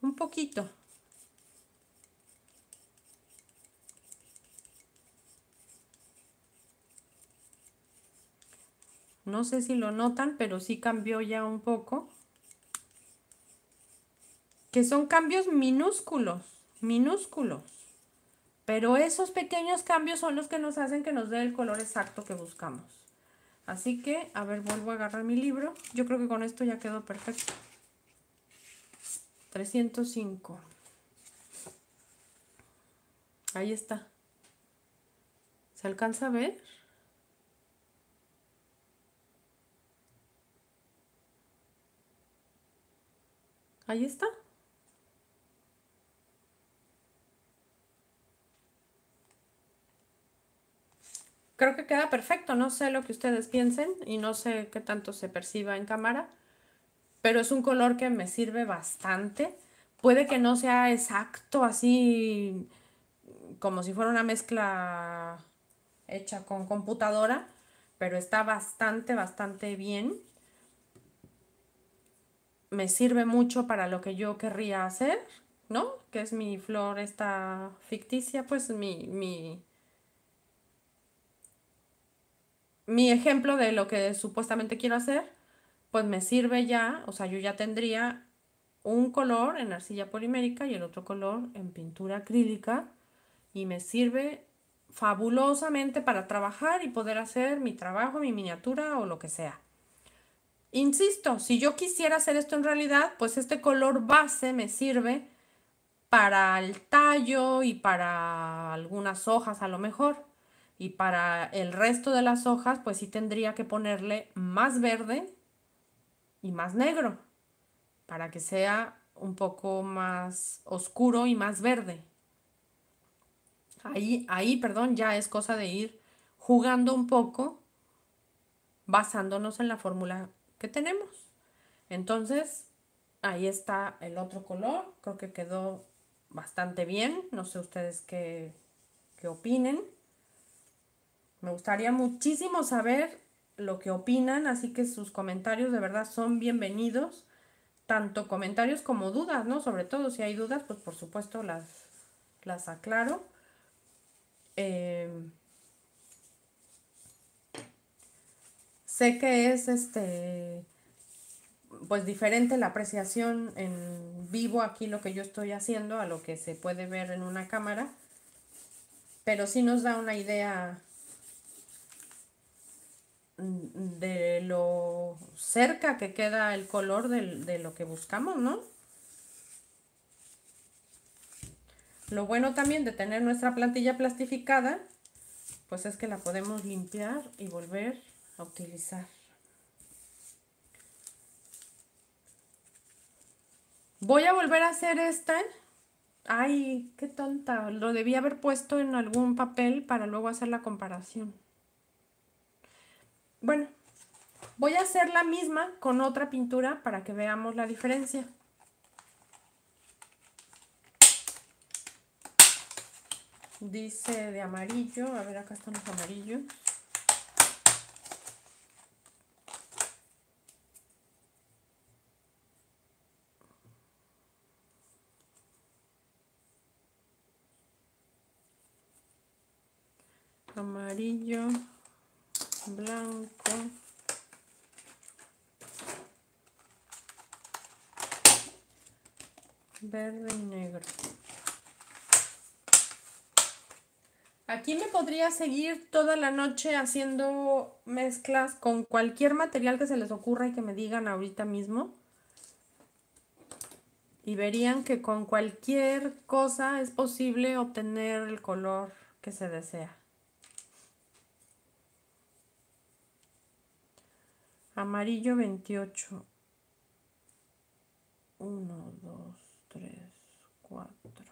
Speaker 1: Un poquito. No sé si lo notan, pero sí cambió ya un poco. Que son cambios minúsculos, minúsculos. Pero esos pequeños cambios son los que nos hacen que nos dé el color exacto que buscamos. Así que, a ver, vuelvo a agarrar mi libro. Yo creo que con esto ya quedó perfecto. 305. Ahí está. ¿Se alcanza a ver? Ahí está. Creo que queda perfecto, no sé lo que ustedes piensen y no sé qué tanto se perciba en cámara, pero es un color que me sirve bastante. Puede que no sea exacto así como si fuera una mezcla hecha con computadora, pero está bastante, bastante bien me sirve mucho para lo que yo querría hacer, ¿no? Que es mi flor esta ficticia, pues mi, mi, mi ejemplo de lo que supuestamente quiero hacer, pues me sirve ya, o sea, yo ya tendría un color en arcilla polimérica y el otro color en pintura acrílica y me sirve fabulosamente para trabajar y poder hacer mi trabajo, mi miniatura o lo que sea. Insisto, si yo quisiera hacer esto en realidad, pues este color base me sirve para el tallo y para algunas hojas a lo mejor. Y para el resto de las hojas, pues sí tendría que ponerle más verde y más negro para que sea un poco más oscuro y más verde. Ahí, ahí, perdón, ya es cosa de ir jugando un poco basándonos en la fórmula que tenemos. Entonces, ahí está el otro color. Creo que quedó bastante bien. No sé ustedes qué, qué opinen. Me gustaría muchísimo saber lo que opinan, así que sus comentarios de verdad son bienvenidos. Tanto comentarios como dudas, ¿no? Sobre todo si hay dudas, pues por supuesto las, las aclaro. Em, sé que es este pues diferente la apreciación en vivo aquí lo que yo estoy haciendo a lo que se puede ver en una cámara, pero sí nos da una idea de lo cerca que queda el color de, lo que buscamos, ¿no? Lo bueno también de tener nuestra plantilla plastificada, pues es que la podemos limpiar y volver a utilizar. Voy a volver a hacer este. Ay, qué tonta. Lo debía haber puesto en algún papel para luego hacer la comparación. Bueno, voy a hacer la misma con otra pintura para que veamos la diferencia. Dice de amarillo, a ver acá están los amarillos. Amarillo, blanco, verde y negro. Aquí me podría seguir toda la noche haciendo mezclas con cualquier material que se les ocurra y que me digan ahorita mismo. Y verían que con cualquier cosa es posible obtener el color que se desea. Amarillo 28. 1, 2, 3, 4.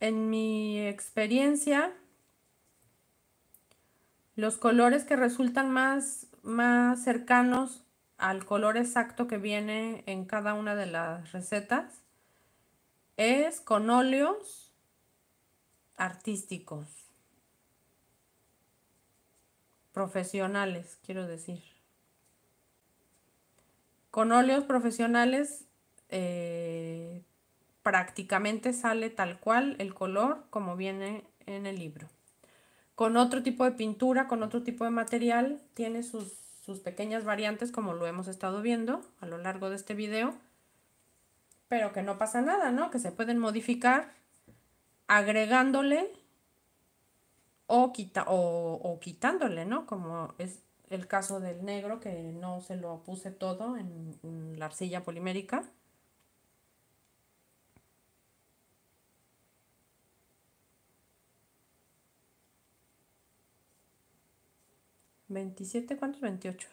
Speaker 1: en mi experiencia, los colores que resultan más, más cercanos al color exacto que viene en cada una de las recetas es con óleos artísticos, profesionales, quiero decir. Con óleos profesionales eh, prácticamente sale tal cual el color como viene en el libro. Con otro tipo de pintura, con otro tipo de material, tiene sus, sus pequeñas variantes como lo hemos estado viendo a lo largo de este video. Pero que no pasa nada, ¿no? Que se pueden modificar agregándole o, quita, o, quitándole, ¿no? Como es el caso del negro que no se lo puse todo en, en la arcilla polimérica. ¿27? ¿Cuántos? 28.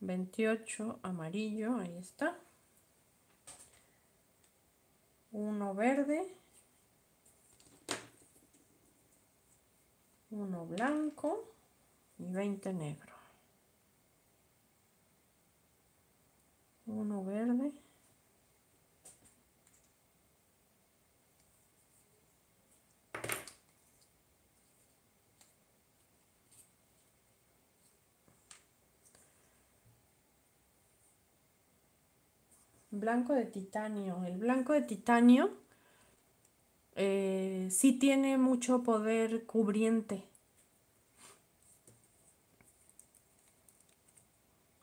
Speaker 1: 28 amarillo, ahí está. Uno verde. Uno blanco y 20 negro. Uno verde. Blanco de titanio. El blanco de titanio eh, sí tiene mucho poder cubriente.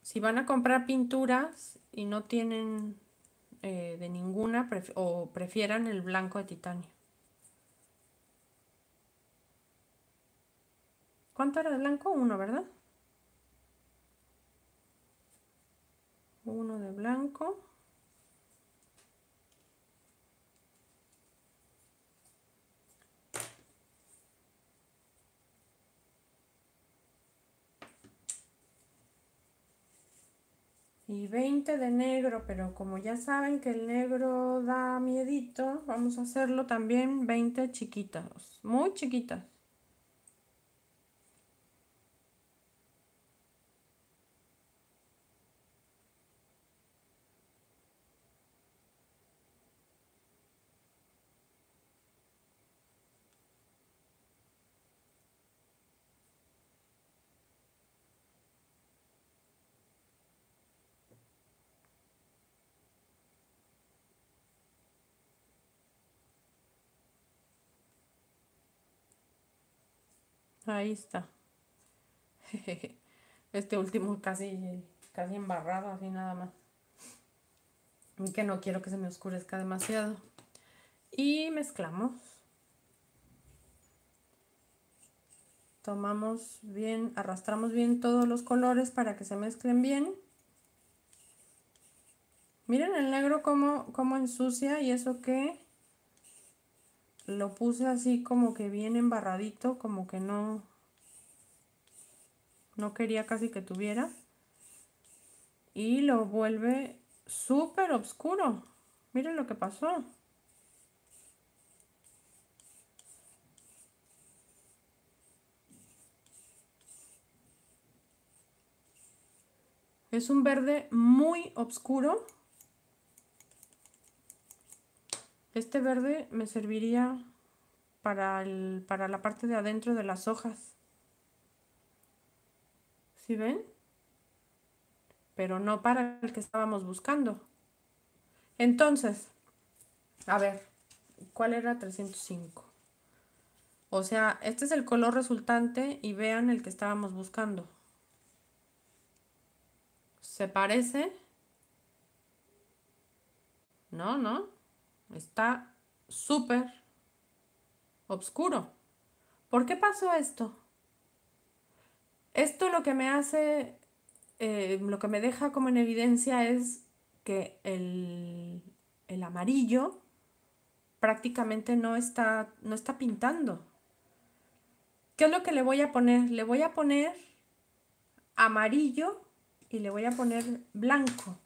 Speaker 1: Si van a comprar pinturas y no tienen eh, de ninguna o prefieran el blanco de titanio. ¿Cuánto era de blanco? Uno, ¿verdad? Uno de blanco. Y 20 de negro, pero como ya saben que el negro da miedito, vamos a hacerlo también 20 chiquitas, muy chiquitas. Ahí está. Este último casi, casi embarrado, así nada más. Y que no quiero que se me oscurezca demasiado. Y mezclamos. Tomamos bien, arrastramos bien todos los colores para que se mezclen bien. Miren el negro cómo, cómo ensucia y eso que lo puse así como que bien embarradito, como que no, no quería casi que tuviera. Y lo vuelve súper oscuro. Miren lo que pasó. Es un verde muy oscuro. Este verde me serviría para, el, para la parte de adentro de las hojas. ¿Sí ven? Pero no para el que estábamos buscando. Entonces, a ver, ¿cuál era 305? O sea, este es el color resultante y vean el que estábamos buscando. ¿Se parece? No, no. Está súper oscuro. ¿Por qué pasó esto? Esto lo que me hace, eh, lo que me deja como en evidencia es que el, el amarillo prácticamente no está, no está pintando. ¿Qué es lo que le voy a poner? Le voy a poner amarillo y le voy a poner blanco.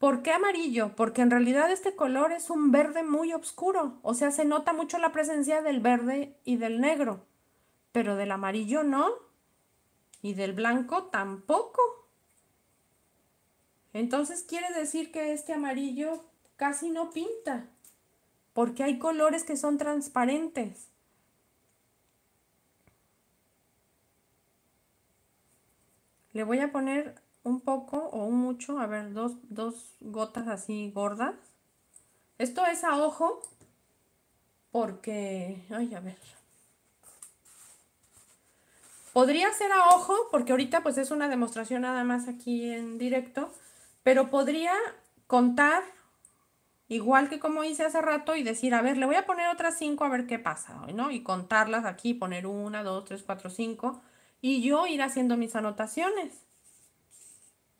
Speaker 1: ¿Por qué amarillo? Porque en realidad este color es un verde muy oscuro, o sea, se nota mucho la presencia del verde y del negro, pero del amarillo no, y del blanco tampoco. Entonces quiere decir que este amarillo casi no pinta, porque hay colores que son transparentes. Le voy a poner un poco o un mucho, a ver, dos, dos gotas así gordas. Esto es a ojo porque, ay, a ver. Podría ser a ojo porque ahorita pues es una demostración nada más aquí en directo, pero podría contar igual que como hice hace rato y decir, a ver, le voy a poner otras cinco a ver qué pasa, ¿no? Y contarlas aquí, poner una, dos, tres, cuatro, cinco y yo ir haciendo mis anotaciones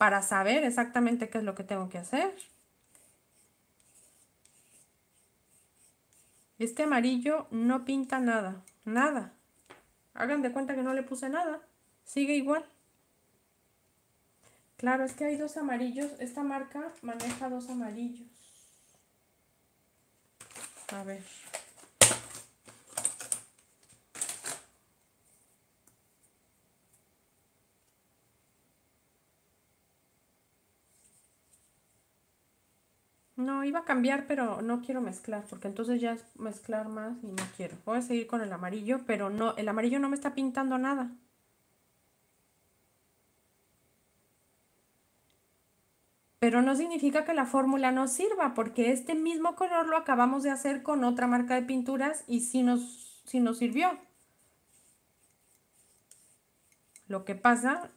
Speaker 1: para saber exactamente qué es lo que tengo que hacer. Este amarillo no pinta nada, nada. Hagan de cuenta que no le puse nada. Sigue igual. Claro, es que hay dos amarillos. Esta marca maneja dos amarillos. A ver. No, iba a cambiar, pero no quiero mezclar, porque entonces ya es mezclar más y no quiero. Voy a seguir con el amarillo, pero no, el amarillo no me está pintando nada. Pero no significa que la fórmula no sirva, porque este mismo color lo acabamos de hacer con otra marca de pinturas y sí nos, sí nos sirvió. Lo que pasa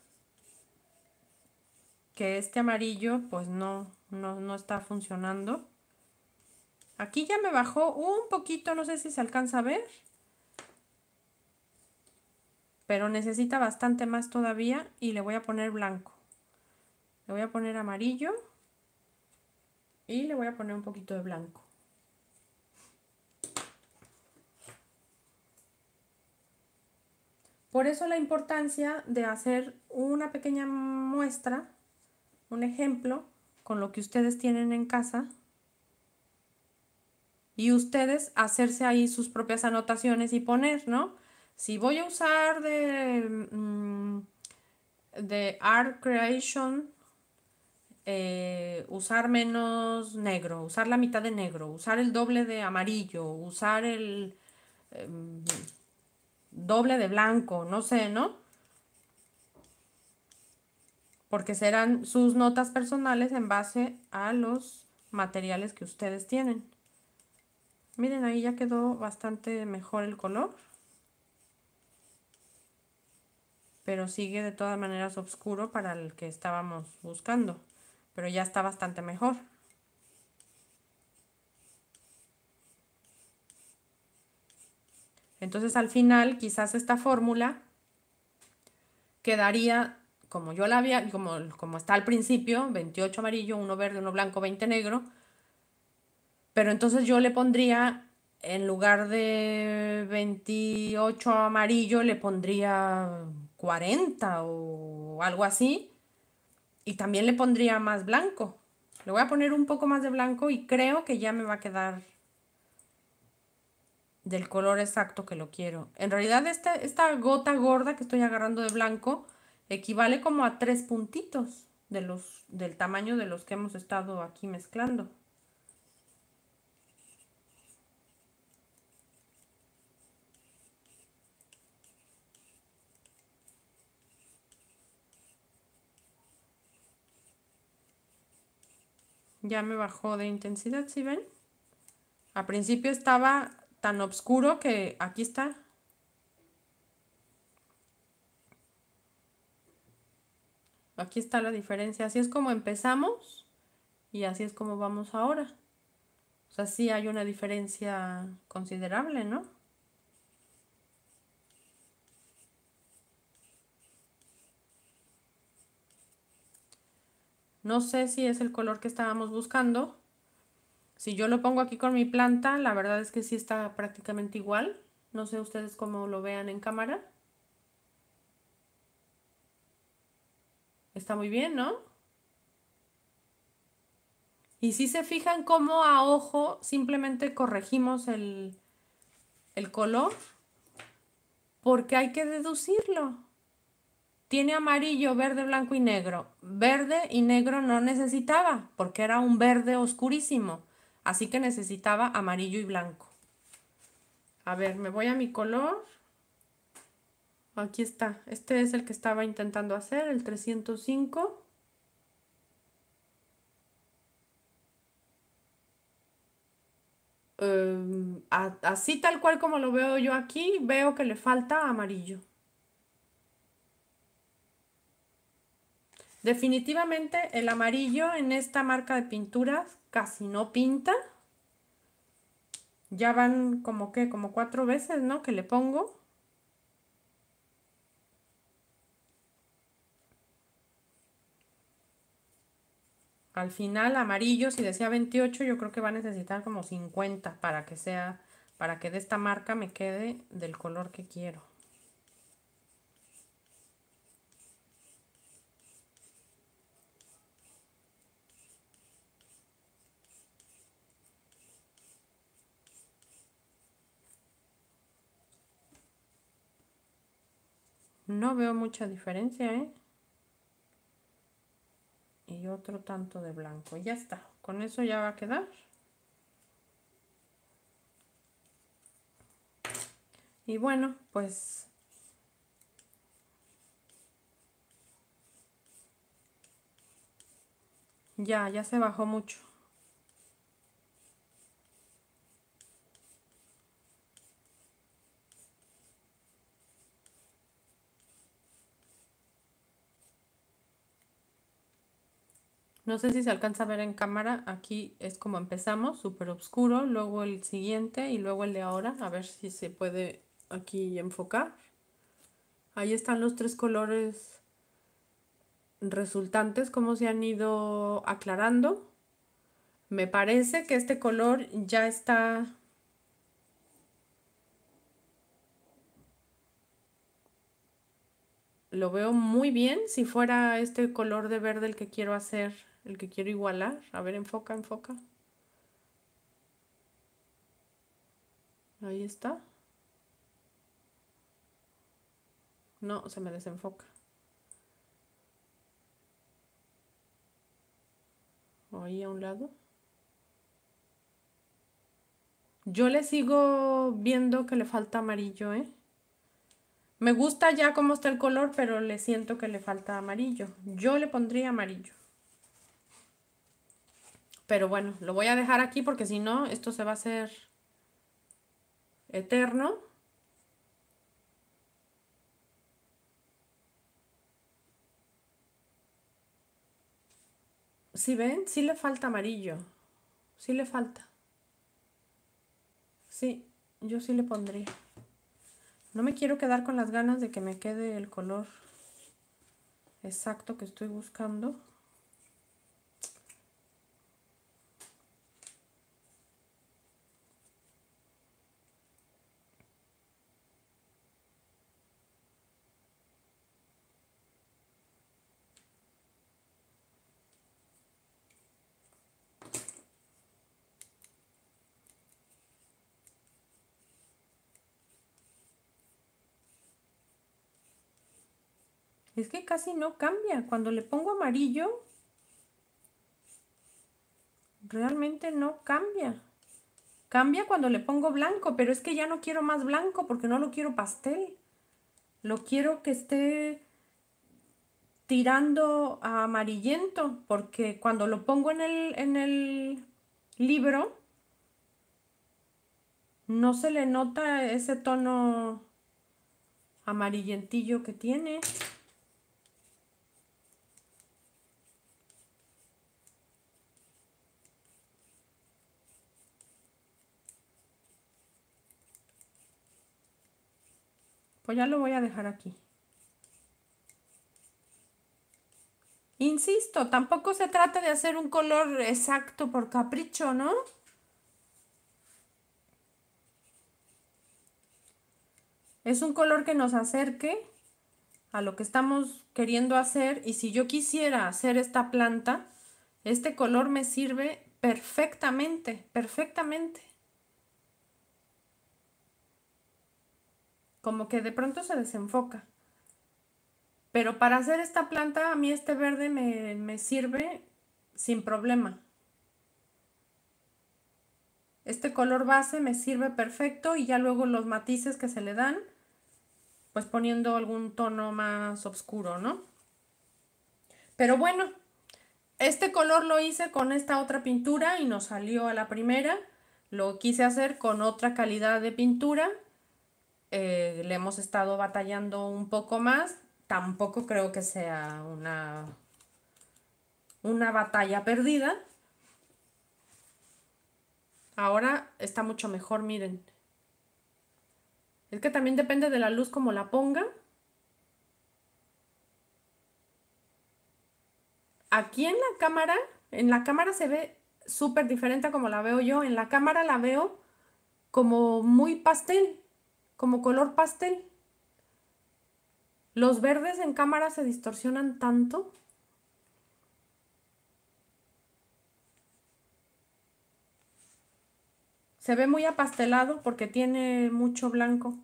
Speaker 1: que este amarillo pues no, no, está funcionando. Aquí ya me bajó un poquito, no sé si se alcanza a ver. pero necesita bastante más todavía y le voy a poner blanco. Le voy a poner amarillo y le voy a poner un poquito de blanco. Por eso la importancia de hacer una pequeña muestra, un ejemplo, con lo que ustedes tienen en casa y ustedes hacerse ahí sus propias anotaciones y poner, ¿no? Si voy a usar de, mm, de Art Creation, eh, usar menos negro, usar la mitad de negro, usar el doble de amarillo, usar el em, doble de blanco, no sé, ¿no? Porque serán sus notas personales en base a los materiales que ustedes tienen. Miren, ahí ya quedó bastante mejor el color. Pero sigue de todas maneras oscuro para el que estábamos buscando. Pero ya está bastante mejor. Entonces al final quizás esta fórmula quedaría como yo la había, como, como está al principio, 28 amarillo, 1 verde, 1 blanco, 20 negro, pero entonces yo le pondría, en lugar de 28 amarillo, le pondría 40 o algo así. Y también le pondría más blanco. Le voy a poner un poco más de blanco y creo que ya me va a quedar del color exacto que lo quiero. En realidad esta gota gorda que estoy agarrando de blanco equivale como a tres puntitos de los, del tamaño de los que hemos estado aquí mezclando. Ya me bajó de intensidad, ¿sí ven? A principio estaba tan oscuro que aquí está. Aquí está la diferencia. Así es como empezamos y así es como vamos ahora. O sea, sí hay una diferencia considerable, ¿no? No sé si es el color que estábamos buscando. Si yo lo pongo aquí con mi planta, la verdad es que sí está prácticamente igual. No sé ustedes cómo lo vean en cámara. Está muy bien, ¿no? Y si se fijan cómo a ojo simplemente corregimos el, el color, porque hay que deducirlo. Tiene amarillo, verde, blanco y negro. Verde y negro no necesitaba porque era un verde oscurísimo. Así que necesitaba amarillo y blanco. A ver, me voy a mi color. Aquí está. Este es el que estaba intentando hacer, el 305. Em, así tal cual como lo veo yo aquí, veo que le falta amarillo. Definitivamente el amarillo en esta marca de pinturas casi no pinta. Ya van como que, como cuatro veces, ¿no? Que le pongo. Al final amarillo, si decía 28, yo creo que va a necesitar como 50 para que sea, para que de esta marca me quede del color que quiero. No veo mucha diferencia, ¿eh? Y otro tanto de blanco. Ya está. Con eso ya va a quedar. Y bueno, pues... Ya, ya se bajó mucho. No sé si se alcanza a ver en cámara, aquí es como empezamos, súper oscuro, luego el siguiente y luego el de ahora, a ver si se puede aquí enfocar. Ahí están los tres colores resultantes, cómo se han ido aclarando. Me parece que este color ya está lo veo muy bien si fuera este color de verde el que quiero hacer, el que quiero igualar. A ver, enfoca, enfoca. Ahí está. No, se me desenfoca. Ahí a un lado. Yo le sigo viendo que le falta amarillo, ¿eh? Me gusta ya cómo está el color, pero le siento que le falta amarillo. Yo le pondría amarillo. Pero bueno, lo voy a dejar aquí porque si no, esto se va a hacer eterno. Si ven, sí le falta amarillo. Sí le falta. Sí, yo sí le pondría. No me quiero quedar con las ganas de que me quede el color exacto que estoy buscando. Es que casi no cambia. Cuando le pongo amarillo, realmente no cambia. Cambia cuando le pongo blanco, pero es que ya no quiero más blanco porque no lo quiero pastel. Lo quiero que esté tirando a amarillento, porque cuando lo pongo en el, en el libro, no se le nota ese tono amarillentillo que tiene. Pues ya lo voy a dejar aquí. Insisto, tampoco se trata de hacer un color exacto por capricho, ¿no? Es un color que nos acerque a lo que estamos queriendo hacer y si yo quisiera hacer esta planta, este color me sirve perfectamente, perfectamente. Como que de pronto se desenfoca. Pero para hacer esta planta, a mí este verde me, sirve sin problema. Este color base me sirve perfecto y ya luego los matices que se le dan, pues poniendo algún tono más oscuro, ¿no? Pero bueno, este color lo hice con esta otra pintura y nos salió a la primera. Lo quise hacer con otra calidad de pintura eh, le hemos estado batallando un poco más. Tampoco creo que sea una, una batalla perdida. Ahora está mucho mejor, miren. Es que también depende de la luz como la ponga. Aquí en la cámara, en la cámara se ve súper diferente a como la veo yo. En la cámara la veo como muy pastel como color pastel. Los verdes en cámara se distorsionan tanto. Se ve muy apastelado porque tiene mucho blanco.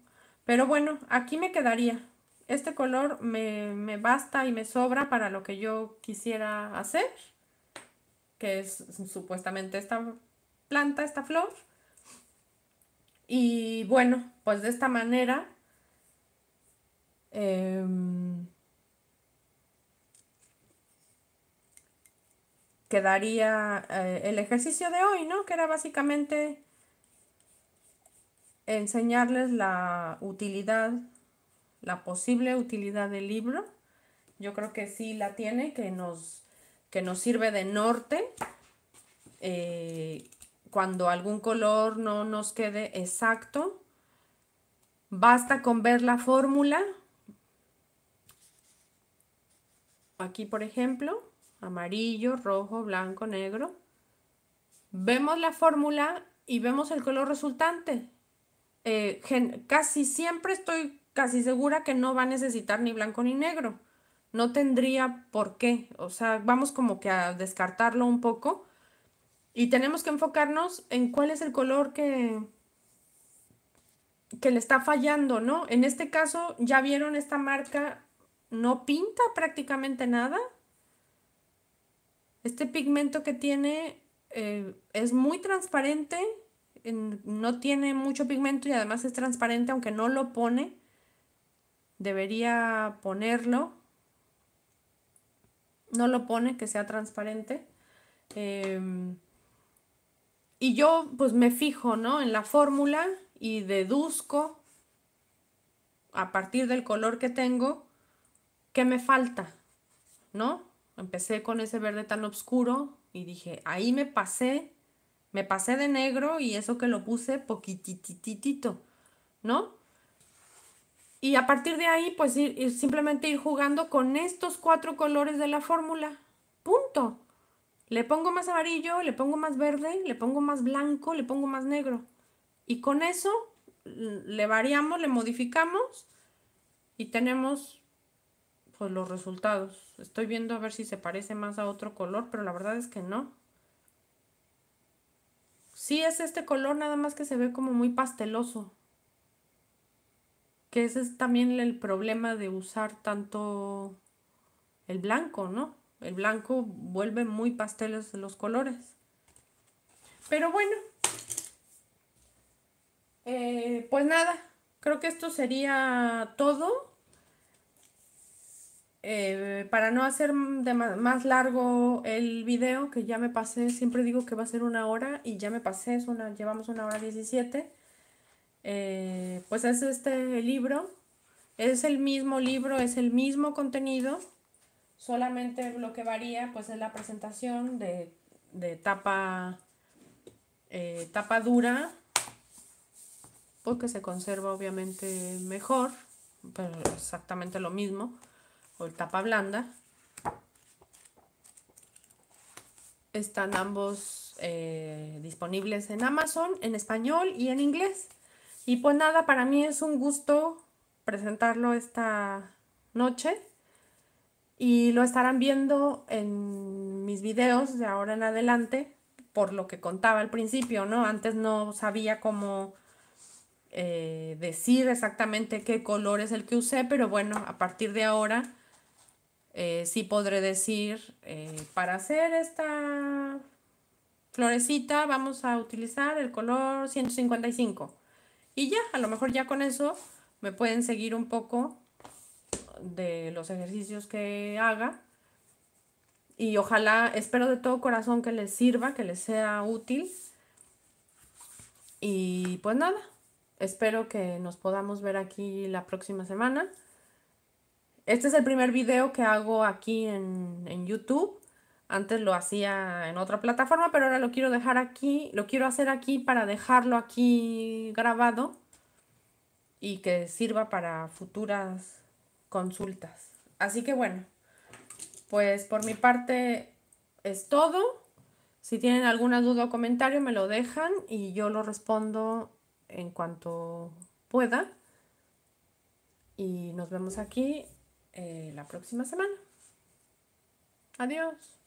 Speaker 1: Pero bueno, aquí me quedaría. Este color me, me, basta y me sobra para lo que yo quisiera hacer. Que es supuestamente esta planta, esta flor. Y bueno, pues de esta manera em, quedaría eh, el ejercicio de hoy, ¿no? Que era básicamente enseñarles la utilidad, la posible utilidad del libro. Yo creo que sí la tiene, que nos, que nos sirve de norte. Eh, cuando algún color no nos quede exacto, basta con ver la fórmula, aquí por ejemplo, amarillo, rojo, blanco, negro. Vemos la fórmula y vemos el color resultante. Eh, casi siempre estoy casi segura que no va a necesitar ni blanco ni negro. No tendría por qué. O sea, vamos como que a descartarlo un poco. Y tenemos que enfocarnos en cuál es el color que, que le está fallando, ¿no? En este caso, ya vieron esta marca, no pinta prácticamente nada. Este pigmento que tiene eh, es muy transparente, no tiene mucho pigmento y además es transparente aunque no lo pone. Debería ponerlo. No lo pone, que sea transparente. Em, y yo pues me fijo, ¿no? En la fórmula y deduzco a partir del color que tengo qué me falta, ¿no? Empecé con ese verde tan oscuro y dije, ahí me pasé, me pasé de negro y eso que lo puse poquitititito, ¿no? Y a partir de ahí, pues ir, simplemente ir jugando con estos cuatro colores de la fórmula. Punto. Le pongo más amarillo, le pongo más verde, le pongo más blanco, le pongo más negro. Y con eso le variamos, le modificamos y tenemos pues los resultados. Estoy viendo a ver si se parece más a otro color, pero la verdad es que no. Sí es este color, nada más que se ve como muy pasteloso. Que ese es también el problema de usar tanto el blanco, ¿no? El blanco vuelve muy pasteles los colores. Pero bueno, eh, pues nada, creo que esto sería todo. Eh, para no hacer más largo el video, que ya me pasé, siempre digo que va a ser una hora y ya me pasé, es una, llevamos una hora 17. Eh, pues es este libro, es el mismo libro, es el mismo contenido, solamente lo que varía pues es la presentación de, de tapa, tapa dura porque se conserva obviamente mejor, pero exactamente lo mismo, o el tapa blanda. Están ambos eh, disponibles en Amazon, en español y en inglés. Y pues nada, para mí es un gusto presentarlo esta noche y lo estarán viendo en mis videos de ahora en adelante por lo que contaba al principio, ¿no? Antes no sabía cómo eh, decir exactamente qué color es el que usé, pero bueno, a partir de ahora eh, sí podré decir, eh, para hacer esta florecita vamos a utilizar el color 155. Y ya, a lo mejor ya con eso me pueden seguir un poco de los ejercicios que haga. Y ojalá, espero de todo corazón que les sirva, que les sea útil. Y pues nada, Espero que nos podamos ver aquí la próxima semana. Este es el primer video que hago aquí en, YouTube. Antes lo hacía en otra plataforma, pero ahora lo quiero dejar aquí, lo quiero hacer aquí para dejarlo aquí grabado y que sirva para futuras consultas. Así que bueno, pues por mi parte es todo. Si tienen alguna duda o comentario me lo dejan y yo lo respondo en cuanto pueda. Y nos vemos aquí eh, la próxima semana. Adiós.